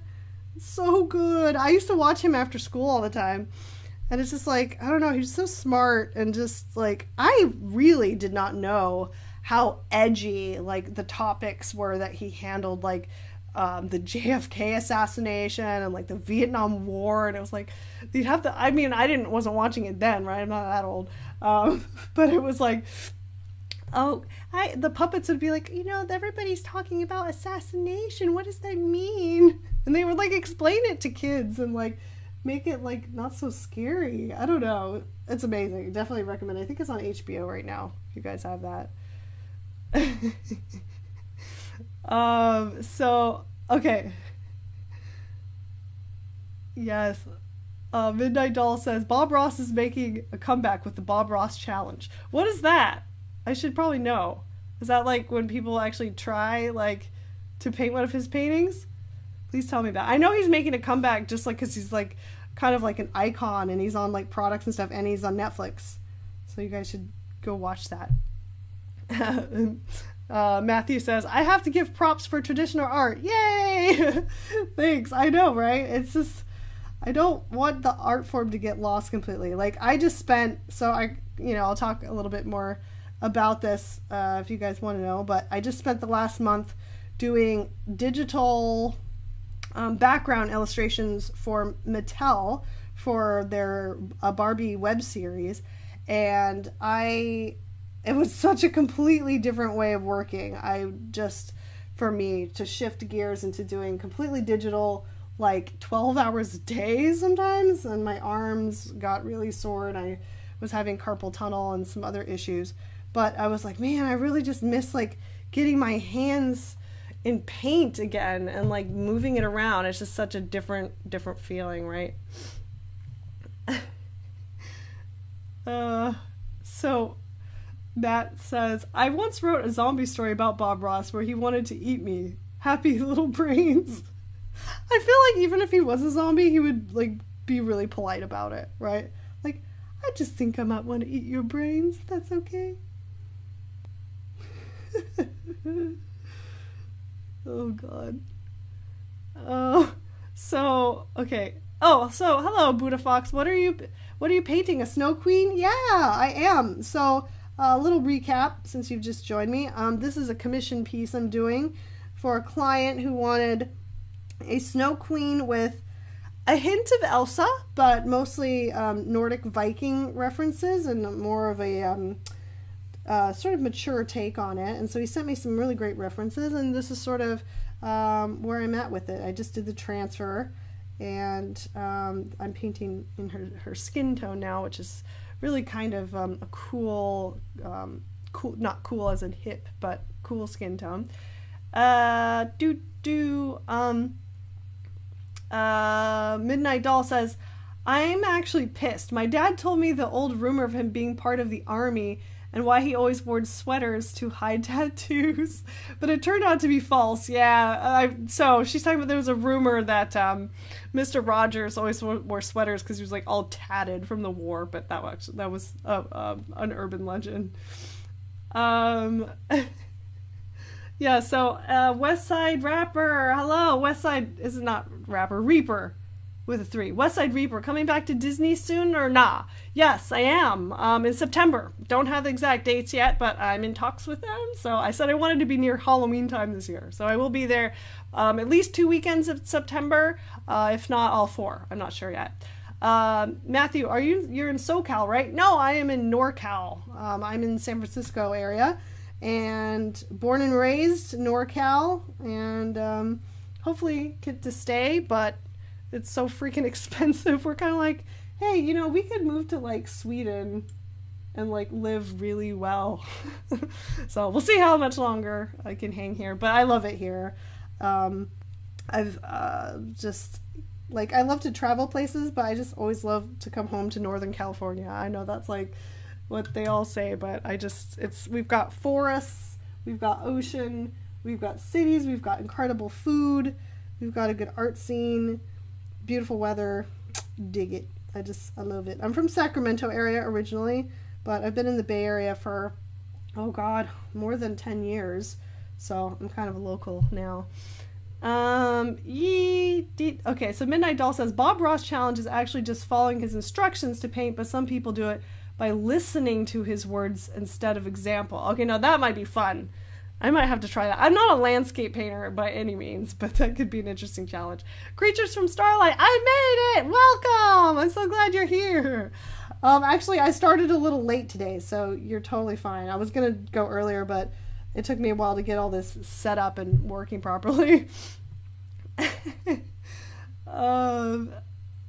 It's so good. I used to watch him after school all the time. And it's just like, I don't know, he's so smart and just like, I really did not know how edgy like the topics were that he handled like um, the [laughs] JFK assassination and like the Vietnam War, and it was like you'd have to. I mean, I didn't wasn't watching it then, right? I'm not that old, um, [laughs] but it was like, oh, I the puppets would be like, you know, everybody's talking about assassination. What does that mean? And they would like explain it to kids and like make it like not so scary. I don't know. It's amazing. Definitely recommend. I think it's on HBO right now. If you guys have that. [laughs] um. So okay. Yes. Uh, Midnight Doll says Bob Ross is making a comeback with the Bob Ross Challenge. What is that? I should probably know. Is that like when people actually try like to paint one of his paintings? Please tell me that. I know he's making a comeback just like because he's like kind of like an icon and he's on like products and stuff and he's on Netflix. So you guys should go watch that. [laughs] uh, Matthew says, I have to give props for traditional art. Yay! [laughs] Thanks. I know, right? It's just, I don't want the art form to get lost completely. Like, I just spent, so I, you know, I'll talk a little bit more about this uh, if you guys want to know, but I just spent the last month doing digital um, background illustrations for Mattel for their a Barbie web series, and I it was such a completely different way of working. I just for me to shift gears into doing completely digital like 12 hours a day sometimes and my arms got really sore and I was having carpal tunnel and some other issues. But I was like man I really just miss like getting my hands in paint again and like moving it around. It's just such a different different feeling right? [laughs] Uh so matt says i once wrote a zombie story about bob ross where he wanted to eat me happy [laughs] little brains i feel like even if he was a zombie he would like be really polite about it right like i just think i might want to eat your brains that's okay [laughs] Oh God. Oh, so okay. Oh, so hello, Buddha Fox. What are you? What are you painting? A snow queen? Yeah, I am. So a little recap since you've just joined me. Um, this is a commission piece I'm doing for a client who wanted a snow queen with a hint of Elsa, but mostly um, Nordic Viking references and more of a um, uh, sort of mature take on it. And so he sent me some really great references, and this is sort of um, where I'm at with it. I just did the transfer, and um, I'm painting in her, her skin tone now, which is really kind of um, a cool, um, cool, not cool as in hip, but cool skin tone. Uh, do do um. Uh, Midnight Doll says, I'm actually pissed. My dad told me the old rumor of him being part of the army and why he always wore sweaters to hide [laughs] tattoos. But it turned out to be false. Yeah. I, so she's talking about there was a rumor that um, Mr. Rogers always wore, sweaters because he was like all tatted from the war, but that was that was uh, uh, an urban legend. Um. [laughs] yeah. So uh, West Side Rapper. Hello, West Side is not rapper Reaper with a three. West Side Reaper coming back to Disney soon or nah? Yes, I am. Um, in September. Don't have the exact dates yet, but I'm in talks with them. So I said I wanted to be near Halloween time this year. So I will be there um, at least two weekends of September, uh, if not all four. I'm not sure yet. Um, Matthew, are you you're in SoCal, right? No, I am in NorCal. Um, I'm in San Francisco area, and born and raised NorCal, and um, hopefully get to stay. But it's so freaking [laughs] expensive. We're kind of like, hey, you know, we could move to like Sweden and like live really well. [laughs] so we'll see how much longer I can hang here, but I love it here. Um, I've uh, just like I love to travel places, but I just always love to come home to Northern California. I know that's like what they all say, but I just it's we've got forests, we've got ocean, we've got cities, we've got incredible food, we've got a good art scene beautiful weather. Dig it. I just, I love it. I'm from Sacramento area originally, but I've been in the Bay Area for, oh God, more than 10 years. So I'm kind of a local now. Um, ye, okay, so Midnight Doll says Bob Ross challenge is actually just following his instructions to paint, but some people do it by listening to his words instead of example. Okay, now that might be fun. I might have to try that. I'm not a landscape painter by any means, [laughs] but that could be an interesting challenge. Creatures from Starlight, I made it! Welcome! I'm so glad you're here. Um, actually, I started a little late today, so you're totally fine. I was gonna go earlier, but it took me a while to get all this set up and working [laughs] properly. [laughs] um,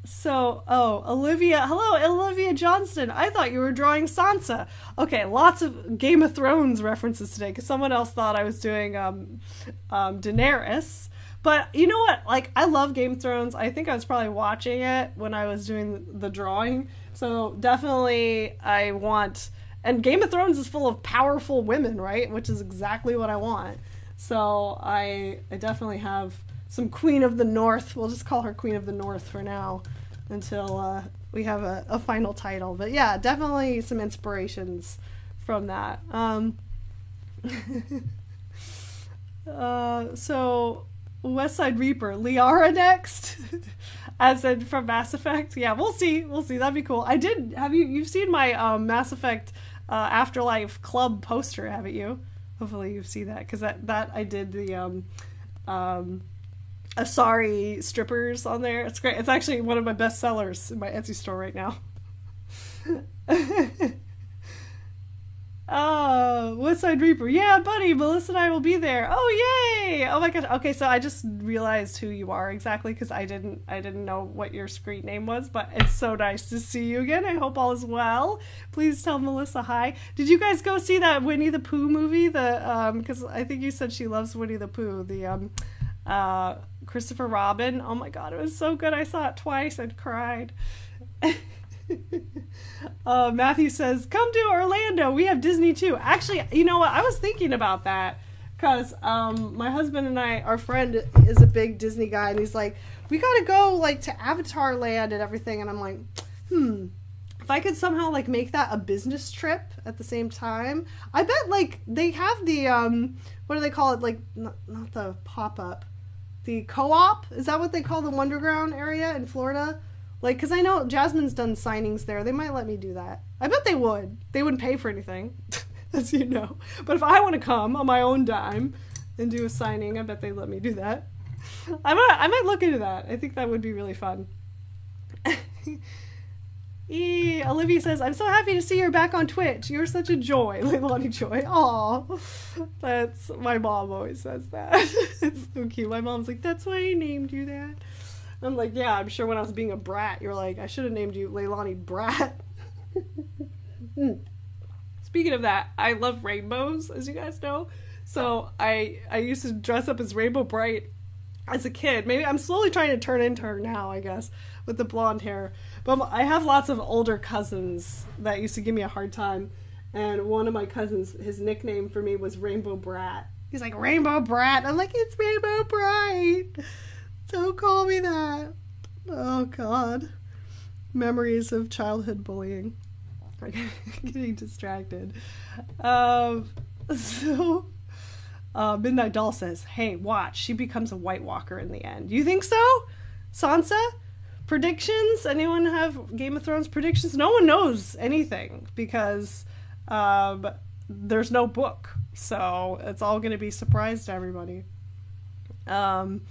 so, oh, Olivia, hello, Olivia Johnston. I thought you were drawing Sansa. Okay, lots of Game of Thrones references today because someone else thought I was doing um, um, Daenerys. But you know what? Like, I love Game of Thrones. I think I was probably watching it when I was doing the drawing. So, definitely, I want. And Game of Thrones is full of powerful women, right? Which is exactly what I want. So, I, I definitely have some Queen of the North. We'll just call her Queen of the North for now until uh, we have a, a, final title. But yeah, definitely some inspirations from that. Um, [laughs] uh, so West Side Reaper, Liara next, [laughs] as in from Mass Effect. Yeah, we'll see. We'll see. That'd be cool. I did. Have you? You've seen my um, Mass Effect uh, Afterlife Club poster, haven't you? Hopefully you've seen that because that that I did the um, um, Asari strippers on there. It's great. It's actually one of my best sellers in my Etsy store right now. [laughs] oh, West Side Reaper. Yeah, buddy, Melissa and I will be there. Oh, yay! Oh my gosh. Okay, so I just realized who you are exactly because I didn't I didn't know what your screen name was, but it's so nice to see you again. I hope all is well. Please tell Melissa hi. Did you guys go see that Winnie the Pooh movie? The um because I think you said she loves Winnie the Pooh. The um uh Christopher Robin. Oh my god, it was so good. I saw it twice and cried. [laughs] uh, Matthew says, "Come to Orlando. We have Disney too." Actually, you know what? I was thinking about that because um, my husband and I, our friend is a big Disney guy, and he's like, "We got to go like to Avatar Land and everything." And I'm like, "Hmm." If I could somehow like make that a business trip at the same time, I bet like they have the um what do they call it like not, not the pop up the co-op? Is that what they call the wonderground area in florida? Like because i know jasmine's done signings there. They might let me do that. I bet they would. They wouldn't pay for anything [laughs] as you know. But if i want to come on my own dime and do a signing i bet they let me do that. I might i might look into that. I think that would be really fun [laughs] E, Olivia says, I'm so happy to see you're back on Twitch. You're such a joy, [laughs] Leilani Joy. Aw. That's my mom always says that. [laughs] it's so cute. My mom's like, That's why I named you that. I'm like, Yeah, I'm sure when I was being a brat, you're like, I should have named you Leilani Brat. [laughs] Speaking of that, I love rainbows, as you guys know. So I I used to dress up as Rainbow Brite as a kid. Maybe I'm slowly trying to turn into her now, I guess, with the blonde hair. But I have lots of older cousins that used to give me a hard time. And one of my cousins, his nickname for me was Rainbow Brat. He's like, Rainbow Brat. I'm like, it's Rainbow Brite. Don't call me that. Oh, God. Memories of childhood bullying. [laughs] getting distracted. Um, [laughs] so, uh, Midnight Doll says, hey, watch. She becomes a White Walker in the end. You think so? Sansa? Predictions? Anyone have Game of Thrones predictions? No one knows anything because um, there's no book, so it's all going to be surprise to everybody. Um,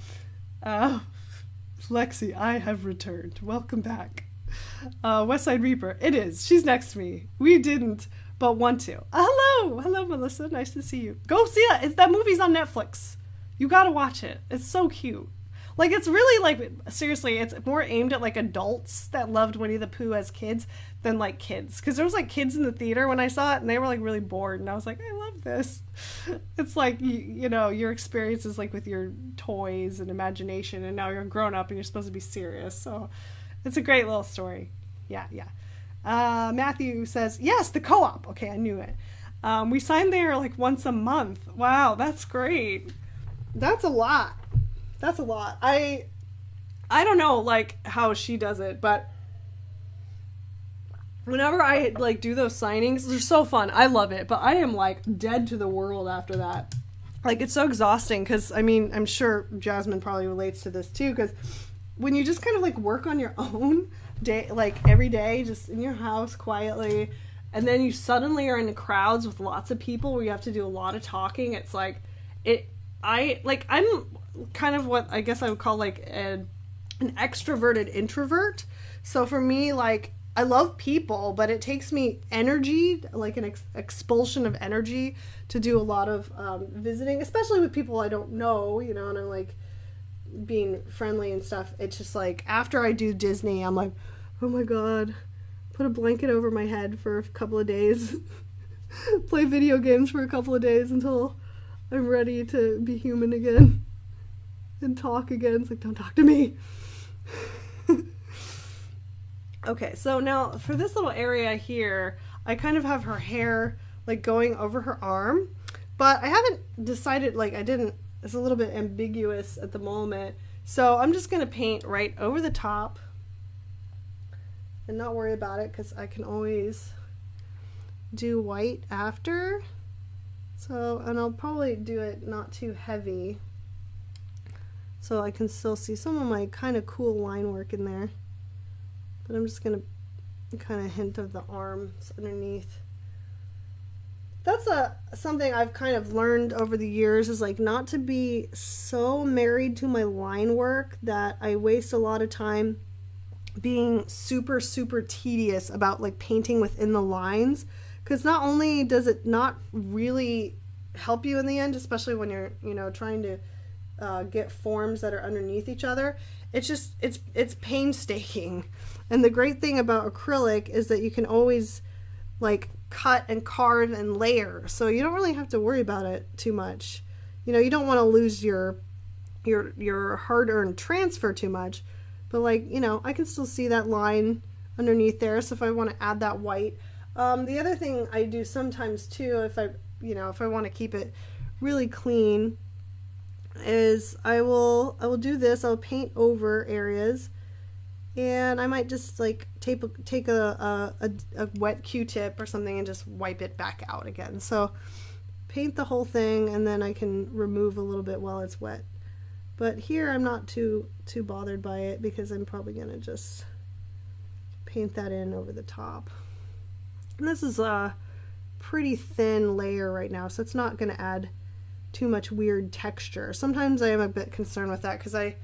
uh, [laughs] Lexi, I have returned. Welcome back. Uh, West Side Reaper, it is. She's next to me. We didn't, but want to. Uh, hello, hello, Melissa. Nice to see you. Go see it. It's, that movie's on Netflix. You gotta watch it. It's so cute. Like it's really like seriously, it's more aimed at like adults that loved Winnie the Pooh as kids than like kids. Because there was like kids in the theater when I saw it, and they were like really bored, and I was like, I love this. [laughs] It's like you, you know your experiences like with your toys and imagination, and now you're grown up and you're supposed to be serious. So it's a great little story. Yeah, yeah. Uh, Matthew says yes, the co-op. Okay, I knew it. Um, we signed there like once a month. Wow, that's great. That's a lot that's a lot. I I don't know like how she does it, but whenever I like do those signings, they're so fun. I love it, but I am like dead to the world after that. Like it's so exhausting cuz I mean, I'm sure Jasmine probably relates to this too cuz when you just kind of like work on your [laughs] own day like every day just in your house quietly and then you suddenly are in crowds with lots of people where you have to do a lot of talking. It's like it. I like I'm kind of what I guess I would call like an an extroverted introvert. So for me, like I love people, but it takes me energy, like an ex- expulsion of energy, to do a lot of um, visiting, especially with people I don't know, you know, and I'm like being friendly and stuff. It's just like after I do Disney, I'm like, oh my god, put a blanket over my head for a couple of days, [laughs] play video games for a couple of days until I'm ready to be human again and talk again. It's like, don't talk to me. Okay, so now for this little area here, I kind of have her hair like going over her arm, but I haven't decided, like, I didn't, it's a little bit ambiguous at the moment. So I'm just going to paint right over the top and not worry about it because I can always do white after. So, and I'll probably do it not too heavy so I can still see some of my kind of cool line work in there. But I'm just going to kind of hint of the arms underneath. That's a something I've kind of learned over the years is like not to be so married to my line work that I waste a lot of time being super super tedious about like painting within the lines because not only does it not really help you in the end especially when you're you know trying to uh, get forms that are underneath each other it's just it's it's painstaking [laughs] and the great thing about acrylic is that you can always like cut and carve and layer. So you don't really have to worry about it too much. You know, you don't want to lose your your your hard-earned transfer too much. But like, you know, I can still see that line underneath there. So if I want to add that white. Um, the other thing I do sometimes too, if I, you know, if I want to keep it really clean, is I will I will do this. I'll paint over areas and I might just like tape take a, a, a, wet Q-tip or something and just wipe it back out again. So paint the whole thing and then I can remove a little bit while it's wet. But here I'm not too too bothered by it because I'm probably gonna just paint that in over the top. And this is a pretty thin layer right now, so it's not gonna add too much weird texture. Sometimes I am a bit concerned with that because I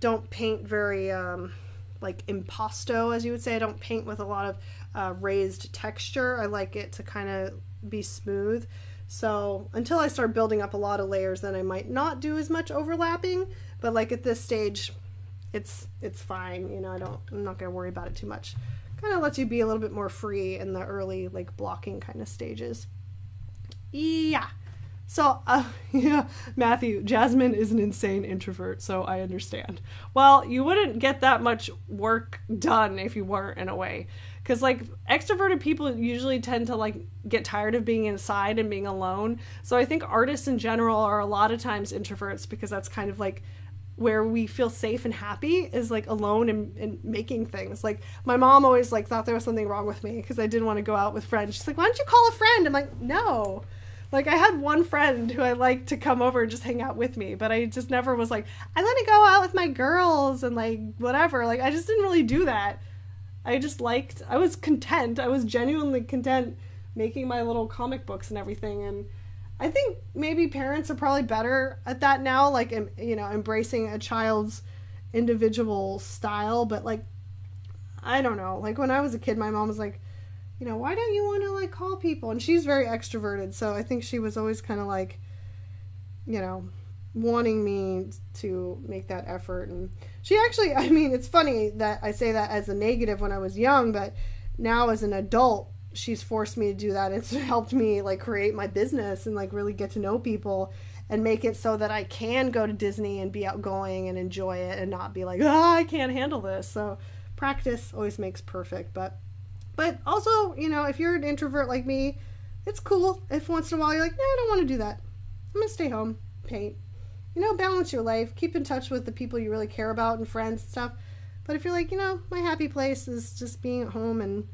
don't paint very um, like impasto, as you would say. I don't paint with a lot of uh, raised texture. I like it to kind of be smooth. So until I start building up a lot of layers, then I might not do as much overlapping. But like at this stage, it's it's fine. You know, I don't. I'm not gonna worry about it too much. Kind of lets you be a little bit more free in the early like blocking kind of stages. Yeah. So, uh, [laughs] yeah, Matthew, Jasmine is an insane introvert, so I understand. Well, you wouldn't get that much work done if you weren't, in a way. Because, like, extroverted people usually tend to, like, get tired of being inside and being alone. So I think artists in general are a lot of times introverts because that's kind of like where we feel safe and happy is like alone and, and making things like my mom always like thought there was something wrong with me because i didn't want to go out with friends she's like why don't you call a friend i'm like no like I had one friend who I liked to come over and just hang out with me, but I just never was like, I want to go out with my girls and like whatever. Like I just didn't really do that. I just liked I was content. I was genuinely content making my little comic books and everything and I think maybe parents are probably better at that now, like you know, embracing a child's individual style, but like I don't know. Like when I was a kid, my mom was like, you know, why don't you want to like call people? And she's very extroverted, so I think she was always kind of like, you know, wanting me to make that effort. And she actually, I mean, it's funny that I say that as a negative when I was young, but now as an adult, she's forced me to do that. It's [laughs] helped me like create my business and like really get to know people and make it so that I can go to Disney and be outgoing and enjoy it and not be like, oh, I can't handle this. So practice always makes perfect, but but also, you know, if you're an introvert like me, it's cool if once in a while you're like, no, I don't want to do that. I'm going to stay home, paint. You know, balance your life, keep in touch with the people you really care about and friends and stuff. But if you're like, you know, my happy place is just being at home and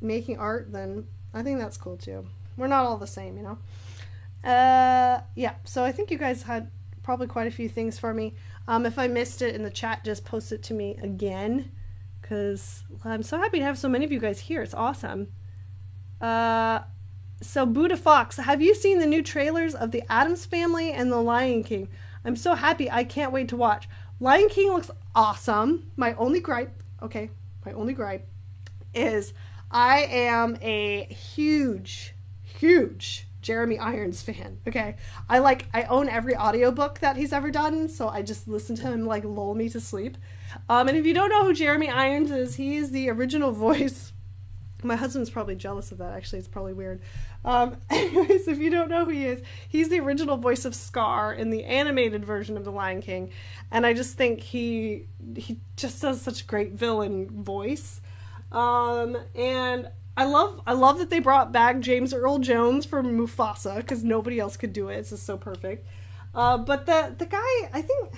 making art, then I think that's cool too. We're not all the same, you know. Uh, yeah. So I think you guys had probably quite a few things for me. Um, if I missed it in the chat, just post it to me again because I'm so happy to have so many of you guys here. It's awesome. Uh, so Buddha Fox, have you seen the new trailers of the Addams Family and the Lion King? I'm so happy. I can't wait to watch. Lion King looks awesome. My only gripe, okay, my only gripe is I am a huge, huge Jeremy Irons fan. Okay. I like I own every audiobook that he's ever done, so I just listen to him like lull me to sleep. Um, and if you don't know who Jeremy Irons is, he is the original voice. My husband's probably jealous of that. Actually, it's probably weird. Um, [laughs] anyways, if you don't know who he is, he's the original voice of Scar in the animated version of The Lion King, and I just think he he just does such a great villain voice. Um, and I love I love that they brought back James Earl Jones for Mufasa because nobody else could do it. It's just so perfect. Uh, but the the guy, I think,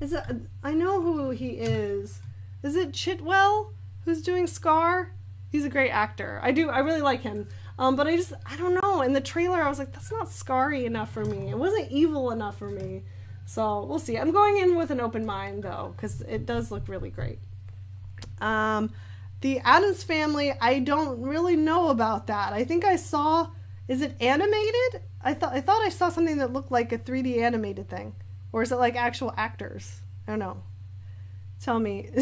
is it? I know who he is. Is it Chiwetel who's doing Scar? He's a great actor. I do. I really like him. Um, but I just I don't know. In the trailer, I was like, that's not scary enough for me. It wasn't evil enough for me. So we'll see. I'm going in with an open mind though, because it does look really great. Um, the Addams family, I don't really know about that. I think I saw. Is it animated? I thought I thought I saw something that looked like a 3D animated thing, or is it like actual actors? I don't know. Tell me. [laughs]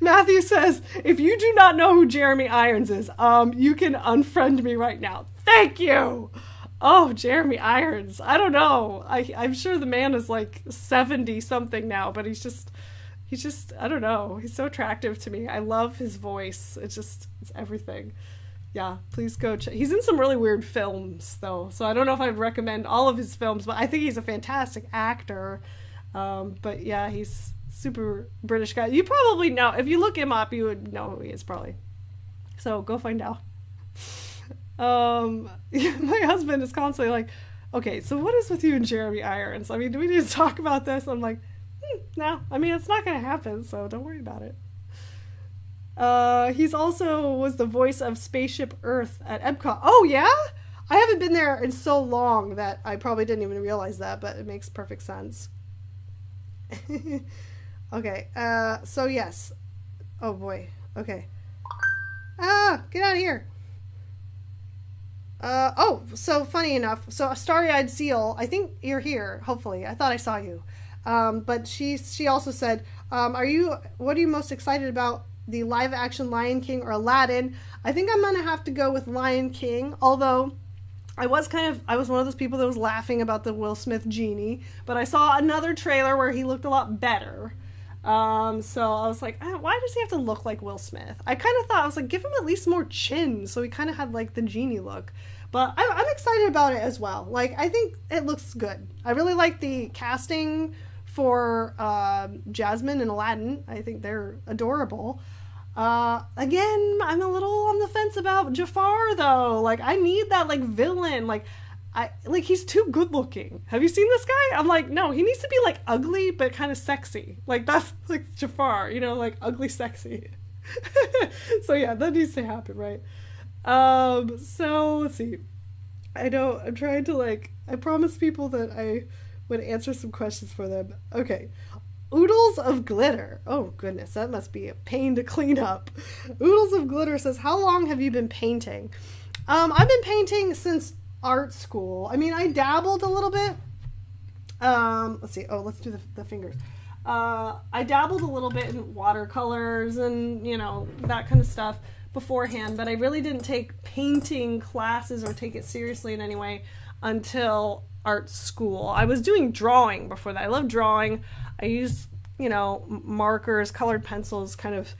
Matthew says, if you do not know who Jeremy Irons is, um, you can unfriend me right now. Thank you. Oh, Jeremy Irons. I don't know. I I'm sure the man is like 70 something now, but he's just he's just I don't know. He's so attractive to me. I love his voice. It's just it's everything. Yeah, please go check. He's in some really weird films though, so I don't know if I'd recommend all of his films, but I think he's a fantastic actor. Um, but yeah, he's super British guy. You probably know if you look him up, you would know who he is probably. So go find out. Um, [laughs] my husband is constantly like, "Okay, so what is with you and Jeremy Irons? I mean, do we need to talk about this?" I'm like, hmm, "No, I mean it's not gonna happen, so don't worry about it." Uh, he's also was the voice of Spaceship Earth at Epcot. Oh yeah, I haven't been there in so long that I probably didn't even realize that, but it makes perfect sense. [laughs] okay, uh, so yes. Oh boy. Okay. Ah, get out of here. Uh, oh, so funny enough. So a starry-eyed seal. I think you're here. Hopefully, I thought I saw you. Um, but she she also said, um, "Are you? What are you most excited about? The live-action Lion King or Aladdin?" I think I'm gonna have to go with Lion King. Although I was kind of I was one of those people that was laughing about the Will Smith genie, but I saw another trailer where he looked a lot better. Um, so I was like, ah, why does he have to look like Will Smith? I kind of thought I was like, give him at least more chin, so he kind of had like the genie look. But I, I'm excited about it as well. Like I think it looks good. I really like the casting for uh, Jasmine and Aladdin. I think they're adorable. Uh, again, I'm a little on the fence about Jafar though. Like I need that like villain. Like I like he's too good looking. Have you seen this guy? I'm like, no, he needs to be like ugly but kind of sexy. Like that's [laughs] like Jafar, you know, like ugly sexy. [laughs] so yeah, that needs to happen, right? Um, so let's see. I know I'm trying to like I promised people that I would answer some questions for them. Okay. Oodles of glitter. Oh goodness, that must be a pain to clean up. Oodles of glitter says, "How long have you been painting?" Um, I've been painting since art school. I mean, I dabbled a little bit. Um, let's see. Oh, let's do the, the fingers. Uh, I dabbled a little bit in watercolors and, you know, that kind of stuff beforehand, but I really didn't take painting classes or take it seriously in any way until art school. I was doing drawing before that. I love drawing. I used, you know, markers, colored pencils, kind of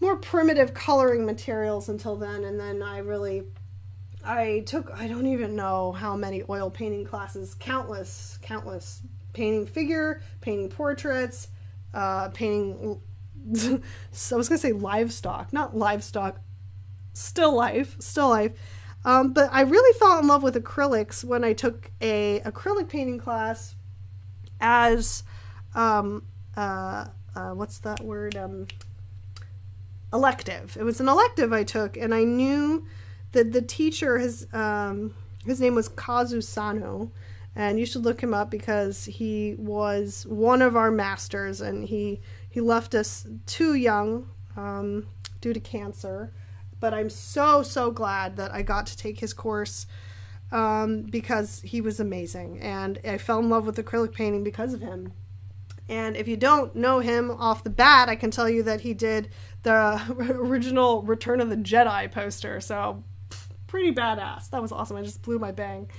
more primitive coloring materials until then, and then I really I took I don't even know how many oil painting classes, countless, countless painting figure, painting portraits, uh, painting. so [laughs] I was gonna say livestock, not livestock, still life, still life. Um, but I really fell in love with acrylics when I took a acrylic painting class as um, uh, uh, what's that word um, elective. It was an elective I took, and I knew that the teacher his um, his name was Kazu Sano, and you should look him up because he was one of our masters, and he he left us too young um, due to cancer. But I'm so, so glad that I got to take his course um, because he was amazing. And I fell in love with acrylic painting because of him. And if you don't know him off the bat, I can tell you that he did the [laughs] original Return of the Jedi poster. So, pretty badass. That was awesome. I just blew my bang.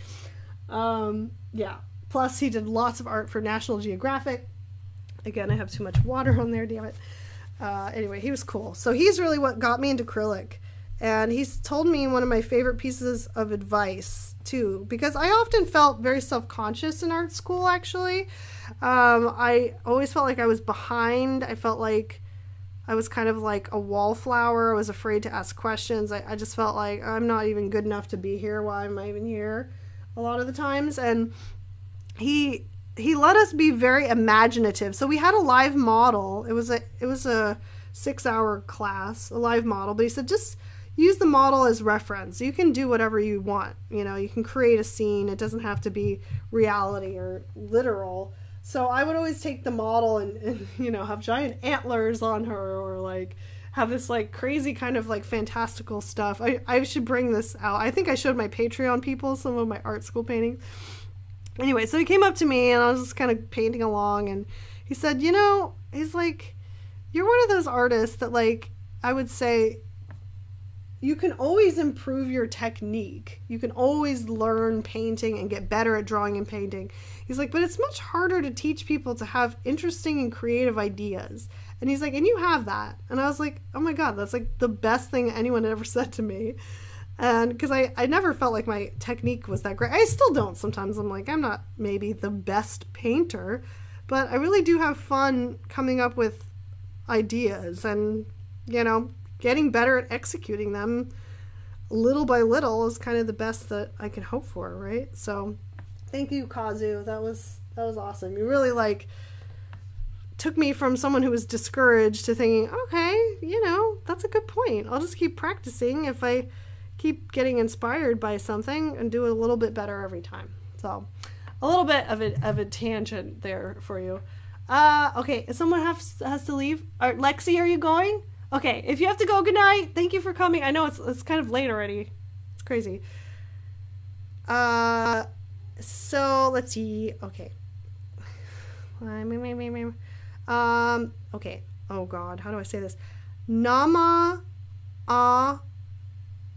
Um, yeah. Plus, he did lots of art for National Geographic. Again, I have too much water on there, damn it. Uh, anyway, he was cool. So, he's really what got me into acrylic. And he's told me one of my favorite pieces of advice, too, because I often felt very self conscious in art school, actually. Um, I always felt like I was behind. I felt like I was kind of like a wallflower. I was afraid to ask questions. I, I just felt like I'm not even good enough to be here. Why am I even here? A lot of the times. And he he let us be very imaginative. So we had a live model. It was a it was a six hour class, a live model, but he said just use the model as reference. You can do whatever you want. You know, you can create a scene. It doesn't have to be reality or literal. So I would always take the model and, and [laughs] you know have giant antlers on her or like have this like crazy kind of like fantastical stuff. I, I should bring this out. I think I showed my Patreon people some of my art school paintings. Anyway, so he came up to me and I was just kind of painting along and he said, You know, he's like, You're one of those artists that like I would say you can always improve your technique. You can always learn painting and get better at drawing and painting. He's like, but it's much harder to teach people to have interesting and creative ideas. And he's like, and you have that. And I was like, oh my God, that's like the best thing anyone ever [laughs] said to me. And because I, I never felt like my technique was that great. I still don't sometimes. I'm like, I'm not maybe the best painter, but I really do have fun coming up with ideas and, you know, getting better at executing them little by little is kind of the best that I can hope for, right? So thank you, Kazu. That was that was awesome. You really like took me from someone who was discouraged to thinking, okay, you know, that's a good point. I'll just keep practicing if I keep getting inspired by something and do a little bit better every time. So, a little bit of a, of a tangent there for you. Uh, okay, someone has has to leave. Are, Lexi, are you going? Okay, if you have to go, good night. Thank you for coming. I know it's it's kind of late already. It's crazy. Uh, so let's see. Okay. Um. Okay. Oh God, how do I say this? Nama, ah,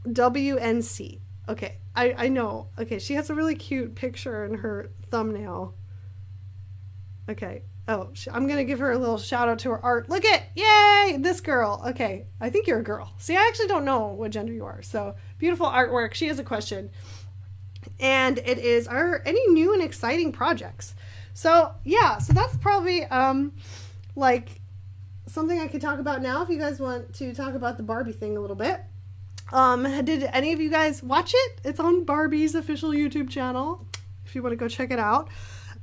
WNC. Okay, I I know. Okay, she has a really cute picture in her thumbnail. Okay, Oh, I'm gonna give her a little shout out to her art. Look at, yay, this girl. Okay, I think you're a girl. See, I actually don't know what gender you are. So beautiful artwork. She has a question, and it is: Are any new and exciting projects? So yeah, so that's probably um, like something I could talk about now. If you guys want to talk about the Barbie thing a little bit. Um, did any of you guys watch it? It's on Barbie's official YouTube channel. If you want to go check it out.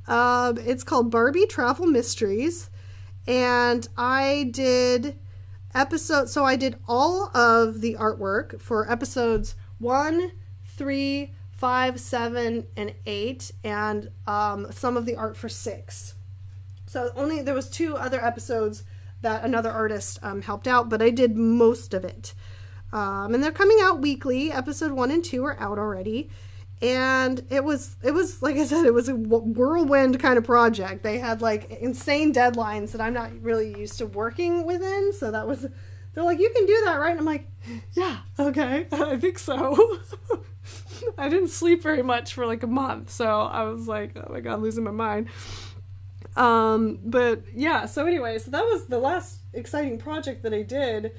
Um, it's called Barbie Travel Mysteries. And I did episode so I did all of the artwork for episodes one, three, five, seven, and eight, and um, some of the art for six. So only there was two other episodes that another artist um, helped out, but I did most of it. Um, and they're coming out weekly. Episode one and two are out already and it was it was like i said it was a whirlwind kind of project they had like insane deadlines that i'm not really used to working within so that was they're like you can do that right and i'm like yeah okay [laughs] i think so [laughs] [laughs] i didn't sleep very much for like a month so i was like oh my god I'm losing my mind um but yeah so anyway so that was the last exciting project that i did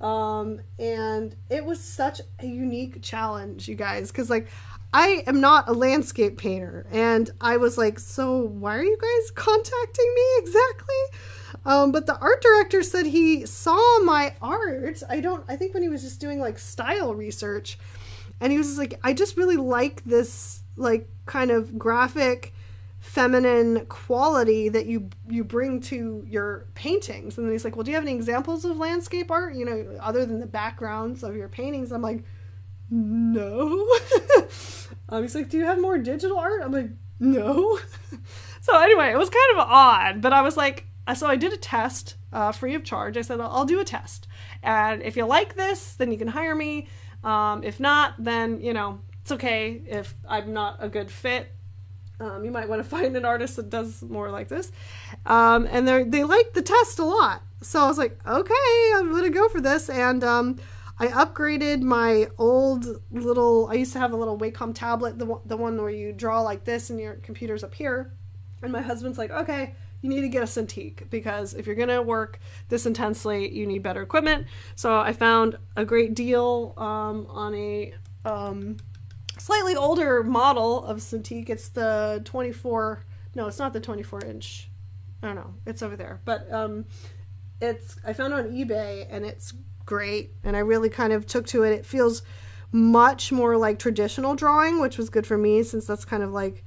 um and it was such a unique challenge you guys because like I am not a landscape painter. And I was like, so why are you guys contacting me exactly? Um, but the art director said he saw my art. I don't, I think when he was just doing like style research, and he was just like, I just really like this, like, kind of graphic feminine quality that you you bring to your paintings and then he's like well do you have any examples of landscape art you know other than the backgrounds of your paintings i'm like no. [laughs] um, he's like, do you have more digital art? I'm like, no. [laughs] so anyway, it was kind of odd, but I was like, so I did a test uh, free of charge. I said, I'll do a test. And if you like this, then you can hire me. Um, if not, then, you know, it's okay if I'm not a good fit. Um, you might want to [laughs] find an artist that does more like this. Um, and they they liked the test a lot. So I was like, okay, I'm going to go for this. And um, I upgraded my old little, I used to have a little Wacom tablet, the, the one where you draw like this and your computer's up here. And my husband's like, okay, you need to get a Cintiq because if you're to work this intensely, you need better equipment. So I found a great deal um, on a um, slightly older model of Cintiq. It's the 24, no, it's not the 24 inch. I don't know. It's over there. But um, it's, I found on eBay and it's great. And I really kind of took to it. It feels much more like traditional drawing, which was good for me since that's kind of like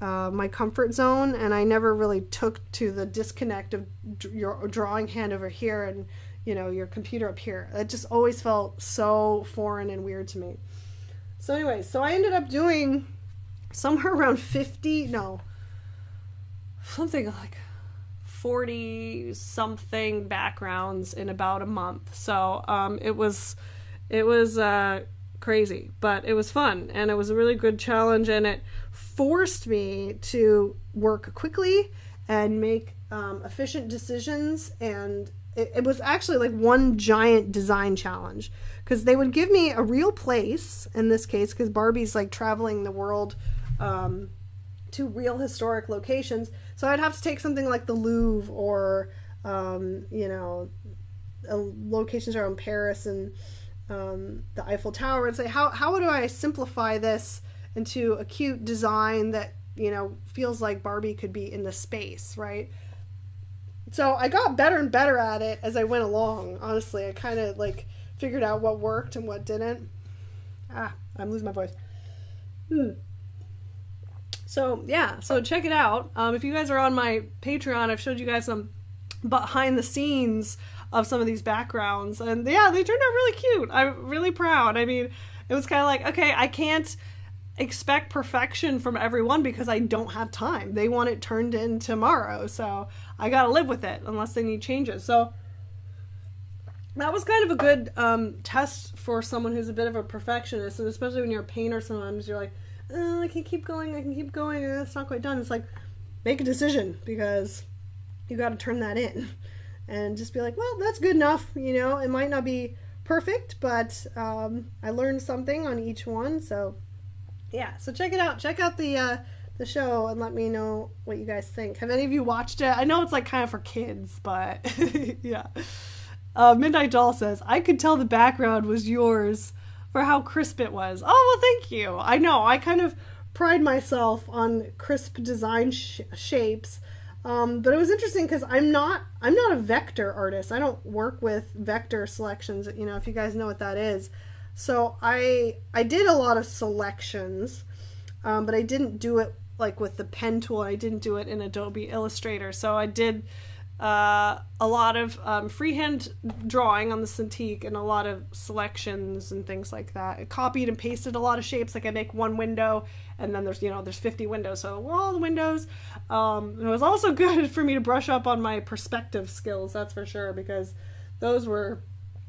uh, my comfort zone, and I never really took to the disconnect of your drawing hand over here and you know your computer up here. It just always felt so foreign and weird to me. So anyway, so I ended up doing somewhere [laughs] around fifty, no, something like forty something backgrounds in about a month. So um, it was, it was. Uh, crazy, but it was fun and it was a really good challenge and it forced me to work quickly and make um, efficient decisions. And it, it, was actually like one giant design challenge. Because they would give me a real place in this case because barbie's like traveling the world um, to real historic locations. So i'd have to take something like the louvre or um, you know locations around paris and um, the Eiffel Tower and say how how do I simplify this into a cute design that you know feels like Barbie could be in the space, right? So I got better and better at it as I went along. Honestly, I kind of like figured out what worked and what didn't. Ah, I'm losing my voice. Hmm. So yeah, so check it out. Um, if you guys are on my Patreon, I've showed you guys some behind the scenes of some of these backgrounds. And yeah, they turned out really cute. I'm really proud. I mean, it was kind of like, okay, I can't expect perfection from everyone because I don't have time. They want it turned in tomorrow. So I got to live with it unless they need changes. So that was kind of a good um, test for someone who's a bit of a perfectionist. And especially when you're a painter, sometimes you're like, oh, I can keep going, I can keep going, and it's not quite done. It's like, make a decision because you got to turn that in [laughs] and just be like, well, that's good enough. You know, it might not be perfect, but um, I learned something on each one. So, yeah. So check it out. Check out the uh, the show and let me know what you guys think. Have any of you watched it? I know it's like kind of for kids, but [laughs] yeah. Uh, Midnight Doll says, I could tell the background was yours for how crisp it was. Oh, well, thank you. I know. I kind of pride myself on crisp design sh- shapes um, but it was interesting because I'm not I'm not a vector artist. I don't work with vector selections. You know, if you guys know what that is. So I I did a lot of selections, um, but I didn't do it like with the pen tool. I didn't do it in Adobe Illustrator. So I did uh, a lot of um, freehand drawing on the Cintiq and a lot of selections and things like that. I copied and pasted a lot of shapes. Like I make one window and then there's, you know, there's 50 windows. So all the windows. Um, it was also [laughs] good for me to brush up on my perspective skills. That's for sure because those were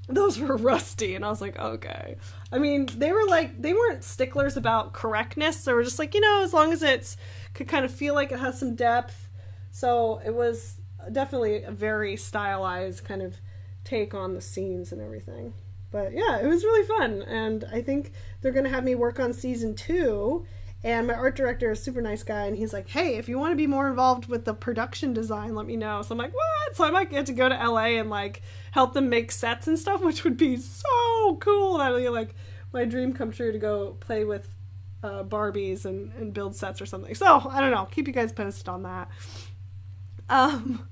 those were rusty and i was like okay i mean they were like they weren't sticklers about correctness they were just like you know as long as it's could kind of feel like it has some depth so it was definitely a very stylized kind of take on the scenes and everything. But yeah, it was really fun, and I think they're gonna have me work on season two. And my art director is a super nice guy, and he's like, "Hey, if you want to be more involved with the production design, let me know." So I'm like, "What?" So I might get to go to LA and like help them make sets and stuff, [laughs] which would be so cool. That would be like my dream come true to go play with uh, Barbies and, and build sets or something. So I don't know. Keep you guys posted on that. Um,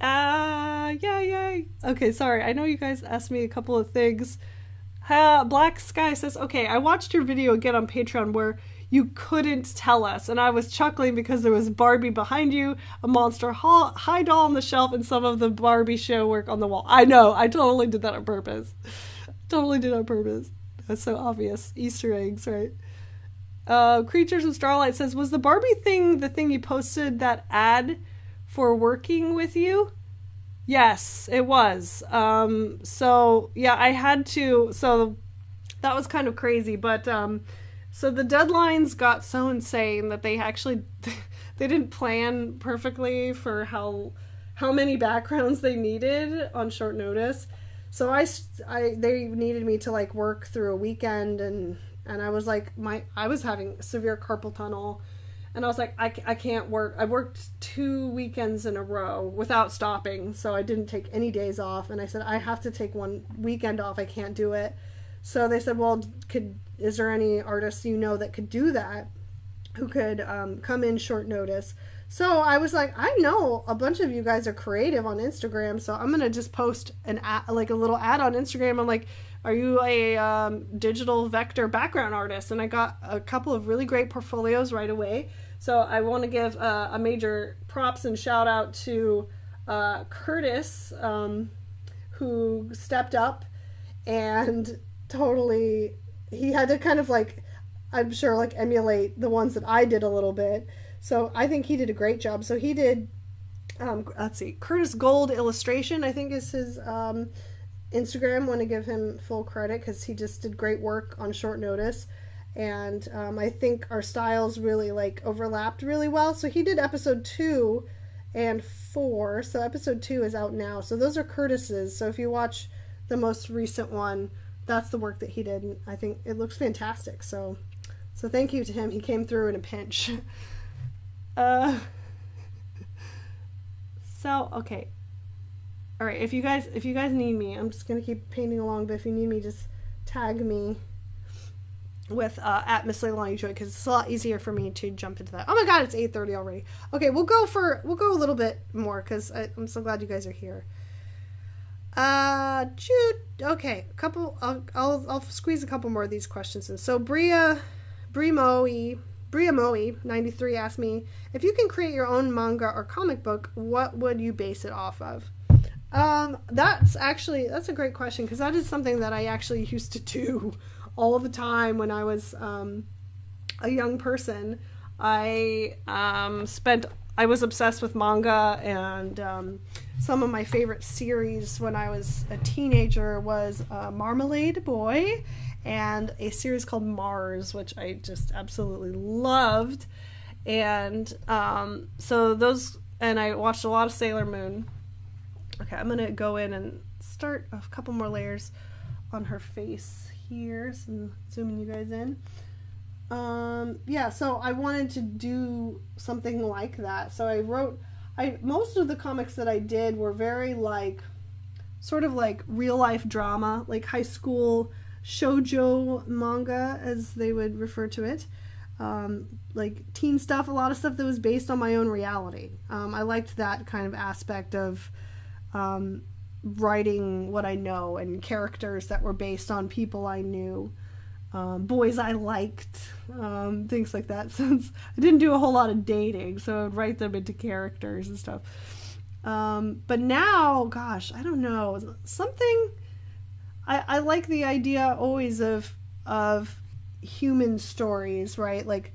uh, yeah, yeah. Okay, sorry. I know you guys asked me a couple of things. Uh, Black Sky says, okay, I watched your video again on Patreon where you couldn't tell us, and I was chuckling because there was Barbie behind you, a monster high doll on the shelf, and some of the Barbie show work on the wall. I know, I totally did that on purpose. totally did on purpose. That's so obvious. Easter eggs, right? Uh, Creatures of Starlight says, was the Barbie thing the thing you posted that ad for working with you. Yes, it was. Um, so yeah, I had to. So that was kind of crazy, but um, so the deadlines got so insane that they actually [laughs] they didn't plan perfectly for how how many backgrounds they needed on short notice. So I, I they needed me to like work through a weekend and and I was like my I was having severe carpal tunnel and I was like, I, I can't work. I worked two weekends in a row without stopping, so I didn't take any days off. And I said, I have to take one weekend off. I can't do it. So they said, well, could is there any artists you know that could do that, who could um, come in short notice? So I was like, I know a bunch of you guys are creative on Instagram, so I'm gonna just post an ad, like a little ad on Instagram. I'm like, are you a um, digital vector background artist? And I got a couple of really great portfolios right away. So I want to give uh, a major props and shout out to uh, Curtis, um, who stepped up and totally, he had to kind of like, I'm sure, like emulate the ones that I did a little bit. So I think he did a great job. So he did, um, let's see, Curtis Gold Illustration, I think is his um, Instagram. Want to give him full credit because he just did great work on short notice and um, I think our styles really like overlapped really well. So he did episode two and four. So episode two is out now. So those are Curtis's. So if you watch the most recent one, that's the work that he did. And I think it looks fantastic. So so thank you to him. He came through in a pinch. [laughs] uh so okay. All right, if you guys if you guys need me, I'm just going to keep painting along, but if you need me just tag me with uh, at Miss Leilani Joy because it's a lot easier for me to jump into that. Oh my God, it's eight thirty already. Okay, we'll go for we'll go a little bit more because I'm so glad you guys are here. Uh, Jude. Okay, a couple. I'll, I'll I'll squeeze a couple more of these questions in. So Bria, Brimoe, Bria Moe ninety three asked me if you can create your own manga or comic book, what would you base it off of? Um, that's actually that's a great question because that is something that I actually [laughs] used to do all the time when I was um, a young person. I um, spent I was obsessed with manga and um, some of my favorite series when I was a teenager was uh, Marmalade Boy and a series called Mars, which I just absolutely loved. And um, so those, and I watched a lot of Sailor Moon. Okay, I'm gonna go in and start a couple more layers on her face here. So zooming you guys in. Um, yeah, so I wanted to do something like that. So I wrote, I most of the comics that I did were very like, sort of like real life drama, like high school shojo manga, as they would refer to it. Um, like teen stuff, a lot of stuff that was based on my own reality. Um, I liked that kind of aspect of um, writing what I know and characters that were based on people I knew, um, boys I liked, um, things like that. [laughs] Since I didn't do a whole lot of dating, so I would write them into characters and stuff. Um, but now, gosh, I don't know something. I, I like the idea always of of human stories, right? Like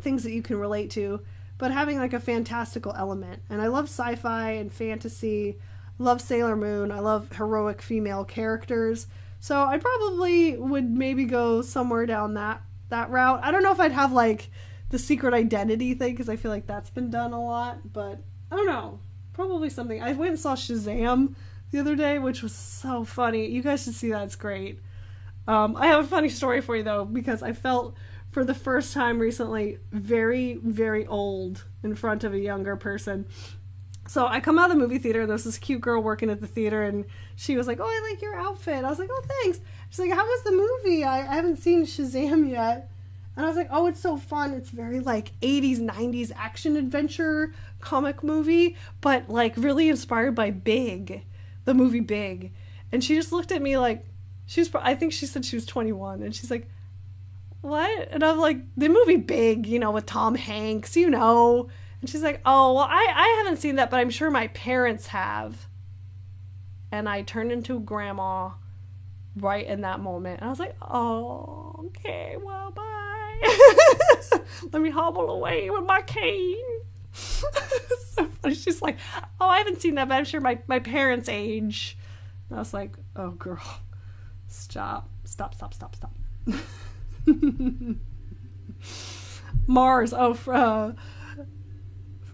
things that you can relate to, but having like a fantastical element. And I love sci-fi and fantasy love Sailor Moon. I love heroic female characters. So I probably would maybe go somewhere down that that route. I don't know if I'd have like the secret identity thing because I feel like that's been done a lot, but I don't know. Probably something. I went and saw Shazam the other day, which was so funny. You guys should see that. It's great. Um, I have a funny story for you though because I felt for the first time recently very very old in front of a younger person so I come out of the movie theater, and there's this cute girl working at the theater, and she was like, "Oh, I like your outfit." I was like, "Oh, thanks." She's like, "How was the movie? I, I haven't seen Shazam yet." And I was like, "Oh, it's so fun. It's very like 80s, 90s action adventure comic movie, but like really inspired by Big, the movie Big." And she just looked at me like she was. I think she said she was 21, and she's like, "What?" And I'm like, "The movie Big, you know, with Tom Hanks, you know." And she's like, Oh, well, I, I haven't seen that, but I'm sure my parents have. And I turned into grandma right in that moment. And I was like, Oh, okay, well, bye. [laughs] Let me hobble away with my cane. [laughs] so funny. She's like, "Oh, I haven't seen that, but I'm sure my my parents' age." And I was like, "Oh, girl, stop, stop, stop, stop, stop." [laughs] Mars. Oh, uh,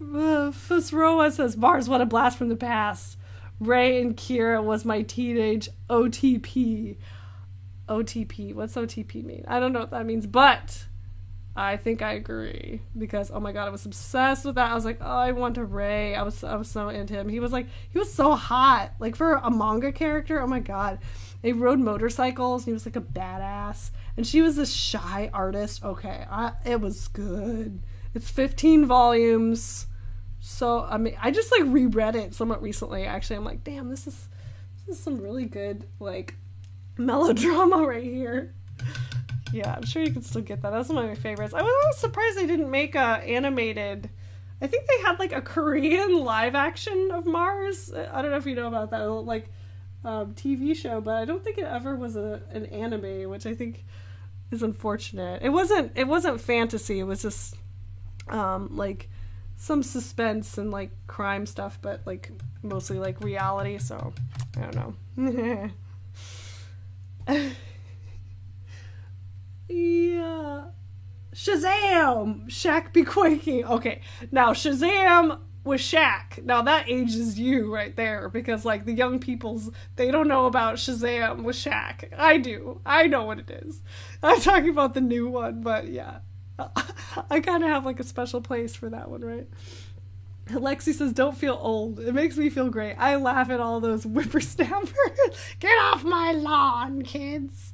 uh, Fusroa says Mars. What a blast from the past. Rei and Kira was my teenage OTP. OTP. What's OTP mean? I don't know what that means, but I think I agree because oh my god, I was obsessed with that. I was like, oh, I want a Rei. I was I was so into him. He was like he was so hot, like for a manga character. Oh my god, they rode motorcycles. He was like a badass, and she was this shy artist. Okay, I, it was good. It's 15 volumes. So I mean, I just like reread it somewhat recently. Actually, I'm like, damn, this is this is some really good like melodrama [laughs] right here. Yeah, I'm sure you can still get that. That's one of my favorites. I was surprised they didn't make a animated. I think they had like a [laughs] Korean live action of Mars. I don't know if you know about that like um, TV show, but I don't think it ever was a an anime, which I think is unfortunate. It wasn't. It wasn't fantasy. It was just um, like some suspense and like crime stuff, but like mostly like reality. So I don't know. [laughs] yeah. Shazam! Shaq be quaking. Okay, now Shazam with Shaq. Now that ages you right there because like the young people's they don't know about Shazam with Shaq. I do. I know what it is. I'm talking about the new one, but yeah. [laughs] I kind of have like a special place for that one, right? Lexi says, "Don't feel old. It makes me feel great. I laugh at all those [laughs] whippersnappers. [laughs] Get off my lawn, kids."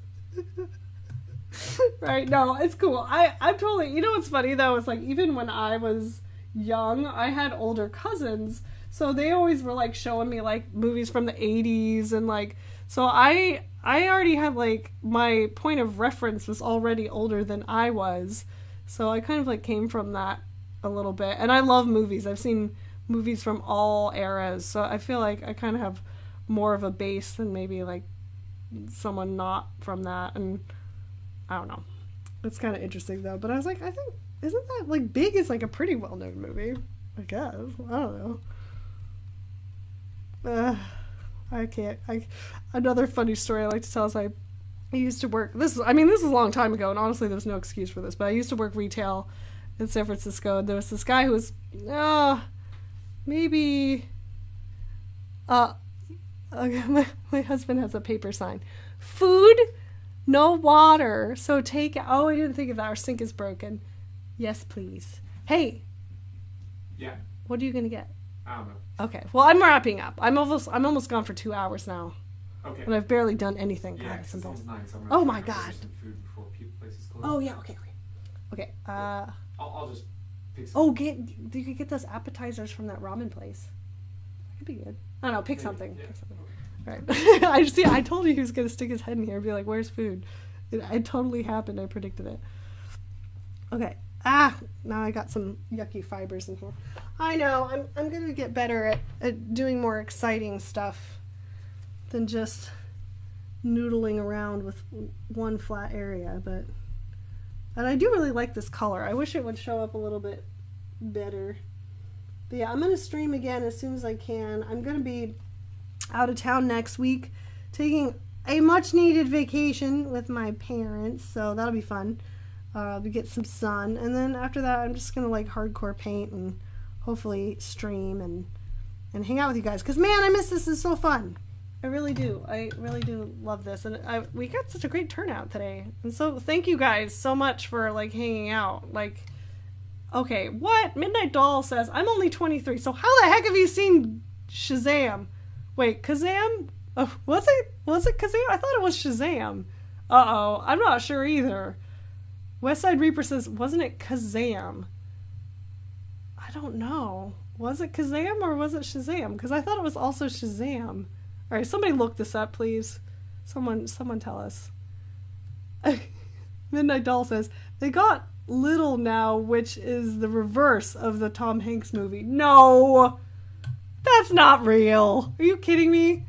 right? No, it's cool. I I'm totally. You know what's funny though? It's like even when I was young, I had older cousins, so they always were like showing me like movies from the '80s and like. So I I already had like my point of reference was already older than I was, so I kind of like came from that a little bit. And I love movies. I've seen movies from all eras, so I feel like I kind of have more of a base than maybe like someone not from that. And I don't know. It's kind of interesting though. But I was like, I think isn't that like Big is like a pretty well known movie? I guess I don't know. Uh, I can't. I another funny story I like to tell is I I used to work. This I mean this is a long time ago, and honestly, there's no excuse for this. But I used to work retail in San Francisco, and there was this guy who was, uh, maybe, uh, okay, [laughs] my, my husband has a paper sign. Food, no water, so take, oh, I didn't think of that. Our sink is broken. Yes, please. Hey. Yeah. What are you going to get? I don't know. Okay. Well, I'm wrapping up. I'm almost, I'm almost gone for two hours now. Okay. And I've barely done anything. Yeah, God, some it's days. nine, so Oh my God. some food before pe- places close. Oh, yeah, okay, okay. Okay, uh, I'll, I'll just pick some. Oh, get you could get those appetizers from that ramen place. That could be good. I don't know. Pick Maybe, something. yeah, Pick something. okay. Right. [laughs] I just see. I told you he was gonna stick his head in here and be like, "Where's food?" It, it totally happened. I predicted it. Okay. Ah, now I got some yucky fibers in here. I know. I'm I'm gonna get better at, at doing more exciting stuff than just noodling around with one flat area, but. And I do really like this color. I wish it would show up a little bit better. But yeah, I'm going to stream again as soon as I can. I'm going to be out of town next week taking a much needed vacation with my parents, so that'll be fun. Uh, get some sun, and then after that, I'm just gonna like hardcore paint and hopefully stream and and hang out with you guys. Cause man, I miss this. It's so fun. I really do. I really do love this, and I we got such a great turnout today. And so thank you guys so much for like hanging out. Like, okay, what Midnight Doll says I'm only 23. So how the heck have you seen Shazam? Wait, Kazam? Oh, was it was it Kazam? I thought it was Shazam. Uh oh, I'm not sure either. West Side Reaper says, wasn't it Kazam? I don't know. Was it Kazam or was it Shazam? Because I thought it was also Shazam. All right, somebody look this up, please. Someone, someone tell us. [laughs] Midnight Doll says they got little now, which is the reverse of the Tom Hanks movie. No, that's not real. Are you kidding me?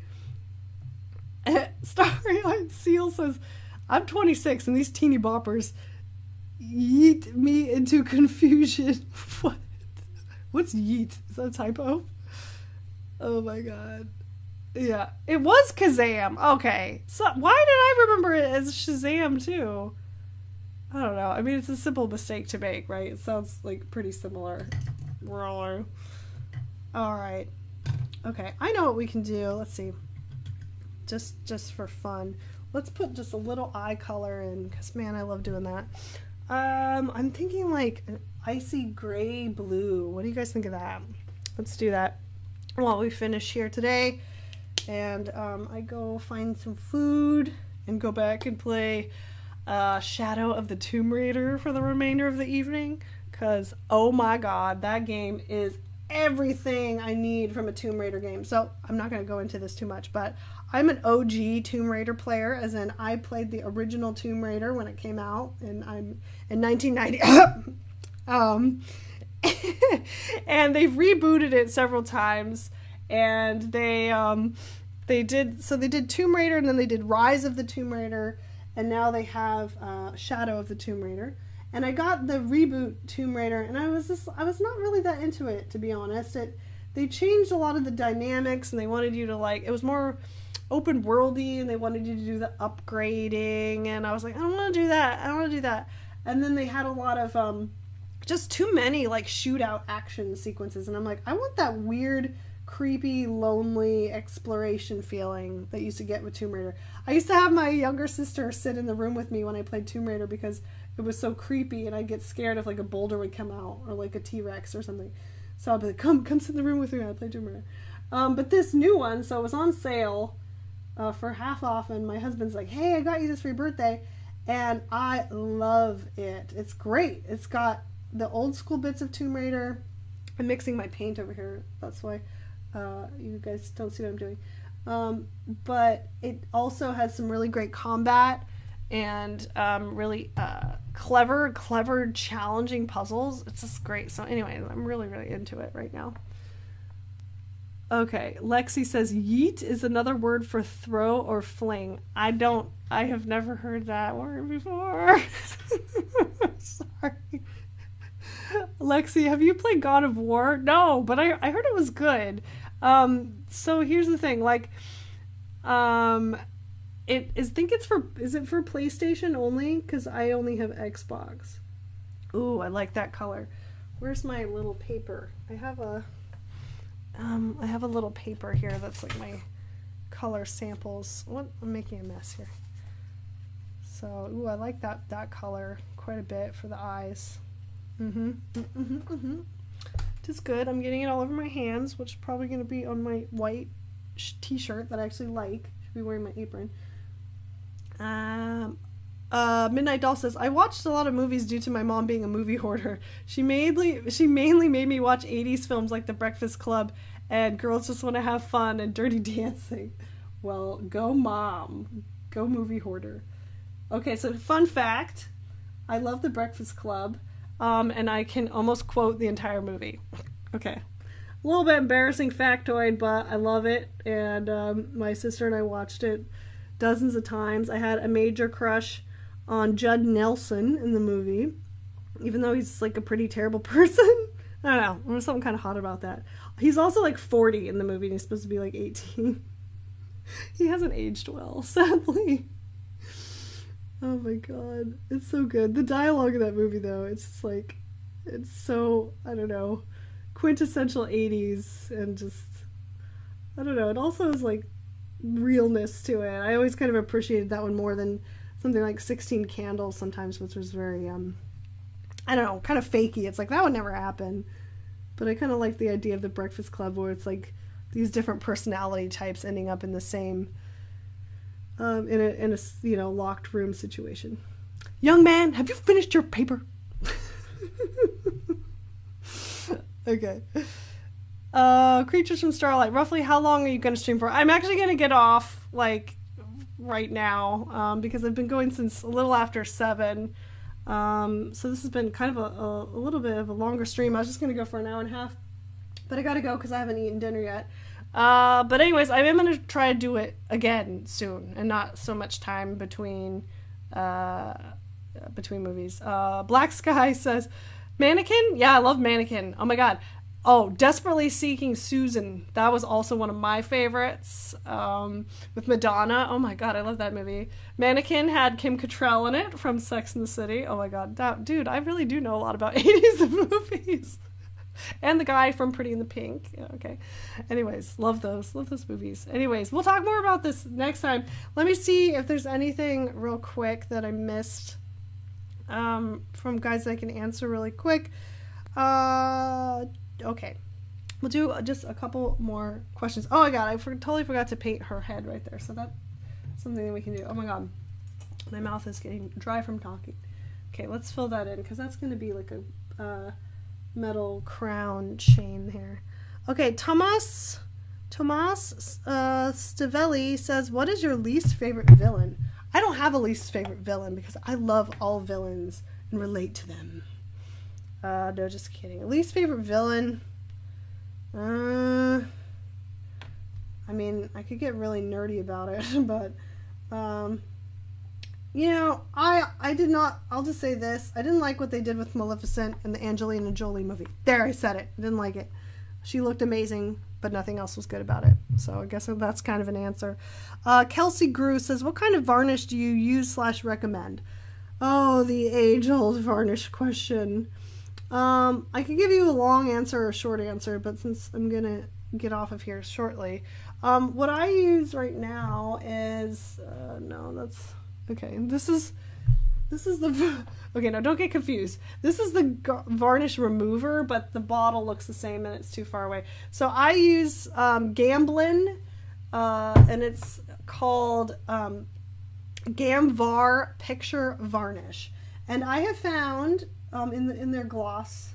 [laughs] Starlight Seal says, "I'm 26, and these teeny boppers yeet me into confusion." [laughs] what? What's yeet? Is that a typo? Oh my god. Yeah, it was Kazam. Okay, so why did I remember it as Shazam too? I don't know. I mean, it's a simple mistake to make, right? It sounds like pretty similar. Roller. All right. Okay, I know what we can do. Let's see. Just just for fun, let's put just a little eye color in, cause man, I love doing that. Um, I'm thinking like an icy gray blue. What do you guys think of that? Let's do that while we finish here today, and um, I go find some food and go back and play uh, Shadow of the Tomb Raider for the remainder of the evening. Cause oh my god, that game is everything I need from a Tomb Raider game. So I'm not gonna go into this too much, but I'm an OG Tomb Raider player, as in I played the original Tomb Raider when it came out, and I'm in 1990. [coughs] um, [laughs] and they've rebooted it several times, and they um, they did so they did Tomb Raider, and then they did Rise of the Tomb Raider, and now they have uh, Shadow of the Tomb Raider. And I got the reboot Tomb Raider, and I was just I was not really that into it to be honest. It they changed a lot of the dynamics, and they wanted you to like it was more open worldy, and they wanted you to do the upgrading, and I was like I don't want to do that, I don't want to do that. And then they had a lot of um, just too many like shootout action sequences, and I'm like I want that weird creepy, lonely exploration feeling that used to get with Tomb Raider. I used to have my younger sister sit in the room with me when I played Tomb Raider because it was so creepy and I'd get scared if like a boulder would come out or like a T Rex or something. So I'd be like, come, come sit in the room with me. I play Tomb Raider. Um, but this new one, so it was on sale uh, for half off, and my husband's like, hey, I got you this for your birthday. And I love it. It's great. It's got the old school bits of Tomb Raider. I'm mixing my paint over here. That's why uh, you guys don't see what I'm doing. Um, but it also has some really great combat and um, really uh, clever, clever, challenging puzzles. It's just great. So, anyway, I'm really, really into it right now. Okay, Lexi says yeet is another word for throw or fling. I don't, I have never heard that word before. [laughs] Sorry. Lexi, have you played God of War? No, but I, I heard it was good. Um, so here's the thing, like, um, it is think it's for is it for PlayStation only? Because I only have Xbox. Ooh, I like that color. Where's my little paper? I have a um, I have a little paper here that's like my color samples. What I'm making a mess here. So, ooh, I like that that color quite a bit for the eyes. Mm-hmm. Mm-hmm. Mm-hmm. Just good. I'm getting it all over my hands, which is probably going to be on my white sh- t-shirt that I actually like. Should be wearing my apron. Um, uh, Midnight Doll says, I watched a lot of movies due to my mom being a movie hoarder. She mainly she mainly made me watch 80s films like The Breakfast Club and Girls Just Want to Have Fun and Dirty [laughs] Dancing. Well, go mom. Go movie hoarder. Okay, so fun fact. I love The Breakfast Club, um, and I can almost quote the entire movie. Okay. A little bit embarrassing factoid, but I love it, and um, my sister and I watched it dozens of times. I had a major crush on Judd Nelson in the movie, even though he's like a pretty terrible [laughs] person. I don't know. There's something kind of hot about that. He's also like 40 in the movie, and he's supposed to be like 18. [laughs] he hasn't aged well, [laughs] sadly. Oh my god, it's so good. The dialogue in that movie, though, it's just like, it's so I don't know, quintessential 80s, and just I don't know. It also is like realness to it. I always kind of appreciated that one more than something like 16 Candles sometimes, which was very, um, I don't know, kind of fakey. It's like that would never happen. But I kind of like the idea of the Breakfast Club where it's like these different personality types ending up in the same, um, in a, in a, you know, locked room situation. Young man, have you finished your paper? [laughs] okay. Uh, Creatures from Starlight. Roughly how long are you going to stream for? I'm actually going to get off, like, right now, um, because I've been going since a little after 7. Um, so this has been kind of a, a, a, little bit of a longer stream. I was just going to go for an hour and a half. But I got to go because I haven't eaten dinner yet. Uh, but anyways, I am going to try to do it again soon and not so much time between, uh, between movies. Uh, Black [laughs] Sky says, Mannequin? Yeah, I love Mannequin. Oh my god. Oh, Desperately Seeking Susan. That was also one of my favorites. Um, with Madonna. Oh my god, I love that movie. Mannequin had Kim Cattrall in it from Sex and the City. Oh my god, that dude, I really do know a lot about [laughs] 80s movies. And the guy from Pretty in the Pink. Yeah, okay. Anyways, love those. Love those movies. Anyways, we'll talk more about this next time. Let me see if there's anything real quick that I missed um, from guys that I can answer really quick. Uh, okay. We'll do just a couple more questions. Oh my god, I for- totally forgot to paint her head right there. So that's something that we can do. Oh my god, my mouth is getting dry from talking. Okay, let's fill that in because that's going to be like a uh, metal crown chain here. Okay, Tomas Tomas uh, Stavelli says, "What is your least favorite villain?" I don't have a least favorite villain because I love all villains and relate to them. Uh, no, just kidding. Least favorite villain. Uh, I mean, I could get really nerdy about it, [laughs] but um, you know, I I did not. I'll just say this: I didn't like what they did with Maleficent in the Angelina Jolie movie. There, I said it. I didn't like it. She looked amazing, but nothing else was good about it. So I guess that's kind of an answer. Uh, Kelsey Grew says, "What kind of varnish do you use slash recommend?" Oh, the age-old varnish question. Um, I could give you a long answer or a short answer, but since I'm gonna get off of here shortly, um, what I use right now is uh, no, that's okay. This is this is the [laughs] okay. Now don't get confused. This is the varnish remover, but the bottle looks the same and it's too far away. So I use um, Gamblin, uh, and it's called um, Gamvar Picture Varnish, and I have found um, in the, in their gloss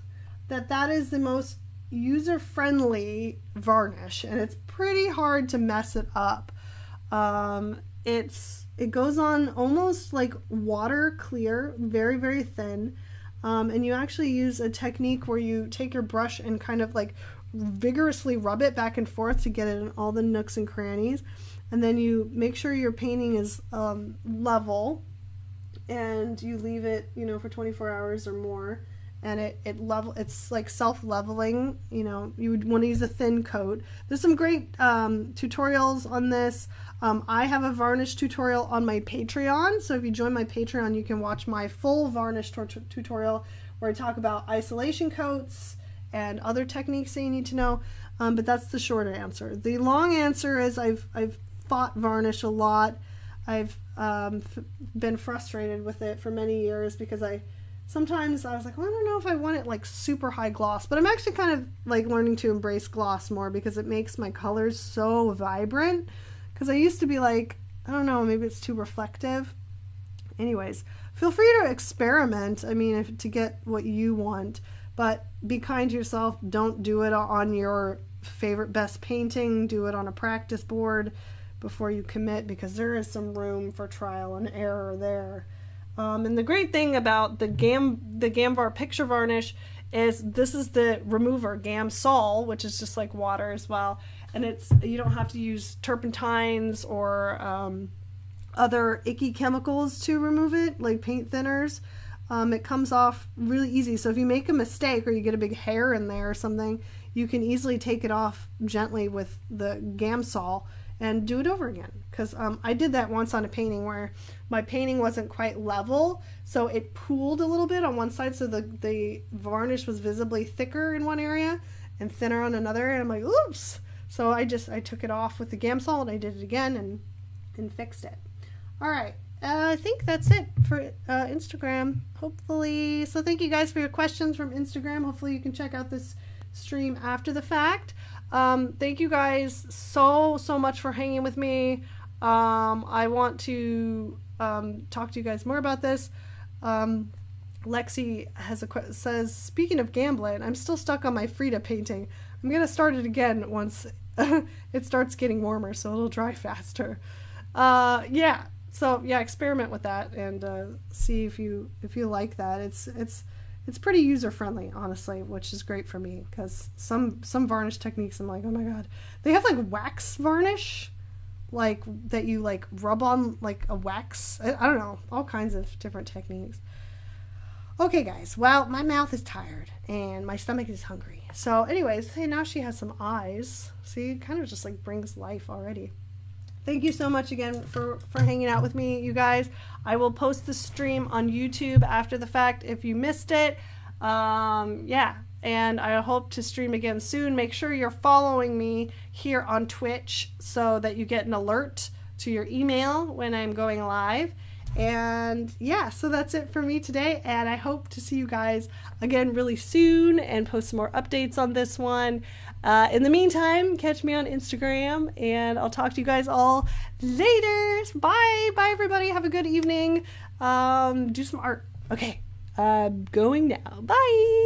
that that is the most user friendly varnish, and it's pretty hard to mess it up. Um, it's it goes on almost like water clear, very very thin, um, and you actually use a technique where you take your brush and kind of like vigorously rub it back and forth to get it in all the nooks and crannies, and then you make sure your painting is um, level and you leave it, you know, for 24 hours or more. And it, it level it's like self-leveling you know. You would want to use a thin coat. There's some great um, tutorials on this um, i have a varnish tutorial on my patreon so if you join my patreon you can watch my full varnish tutorial where i talk about isolation coats and other techniques that you need to know. Um, but that's the shorter answer. The long answer is i've i've fought varnish a lot. I've um, been frustrated with it for many years because i sometimes I was like, well, I don't know if I want it like super high gloss, but I'm actually kind of like learning to embrace gloss more because it makes my colors so vibrant. Because I used to be like, I don't know, maybe it's too reflective. Anyways, feel free to experiment. I mean, if, to get what you want, but be kind to yourself. Don't do it on your favorite best painting. Do it on a practice board before you commit because there is some room for trial and error there. Um, and the great thing about the Gam the Gamvar picture varnish is this is the remover Gamsol, which is just like water as well, and it's you don't have to use turpentines or um, other icky chemicals to remove it, like paint thinners. Um, it comes off really easy. So if you make a mistake or you get a big hair in there or something, you can easily take it off gently with the Gamsol and do it over again. Because um, I did that once on a painting where my painting wasn't quite level, so it pooled a little bit on one side, so the, the varnish was visibly thicker in one area and thinner on another, and I'm like, oops! So I just, I took it off with the Gamsol and I did it again and, and fixed it. All right, uh, I think that's it for uh, Instagram. Hopefully, so thank you guys for your questions from Instagram. Hopefully, you can check out this stream after the fact. Um, thank you guys so so much for hanging with me. Um, I want to um, talk to you guys more about this. Um, Lexi has a says speaking of Gamblin, I'm still stuck on my Frida painting. I'm gonna start it again once [laughs] it starts getting warmer, so it'll dry faster. Uh, yeah, so yeah, experiment with that and uh, see if you if you like that. It's it's it's pretty user friendly, honestly, which is great for me because some some varnish techniques I'm like, oh my god, they have like wax varnish, like that you like rub on like a wax. I, I don't know, all kinds of different techniques. Okay, guys. Well, my mouth is tired and my stomach is hungry. So, anyways, hey, now she has some eyes. See, kind of just like brings life already. Thank you so much again for for hanging out with me, you guys. I will post the stream on YouTube after the fact if you missed it. Um, yeah, and I hope to stream again soon. Make sure you're following me here on Twitch so that you get an alert to your email when I'm going live. And yeah, so that's it for me today. And I hope to see you guys again really soon and post some more updates on this one. Uh, in the meantime, catch me on Instagram and I'll talk to you guys all later. Bye. Bye, everybody. Have a good evening. Um, do some art. Okay. Uh, going now. Bye.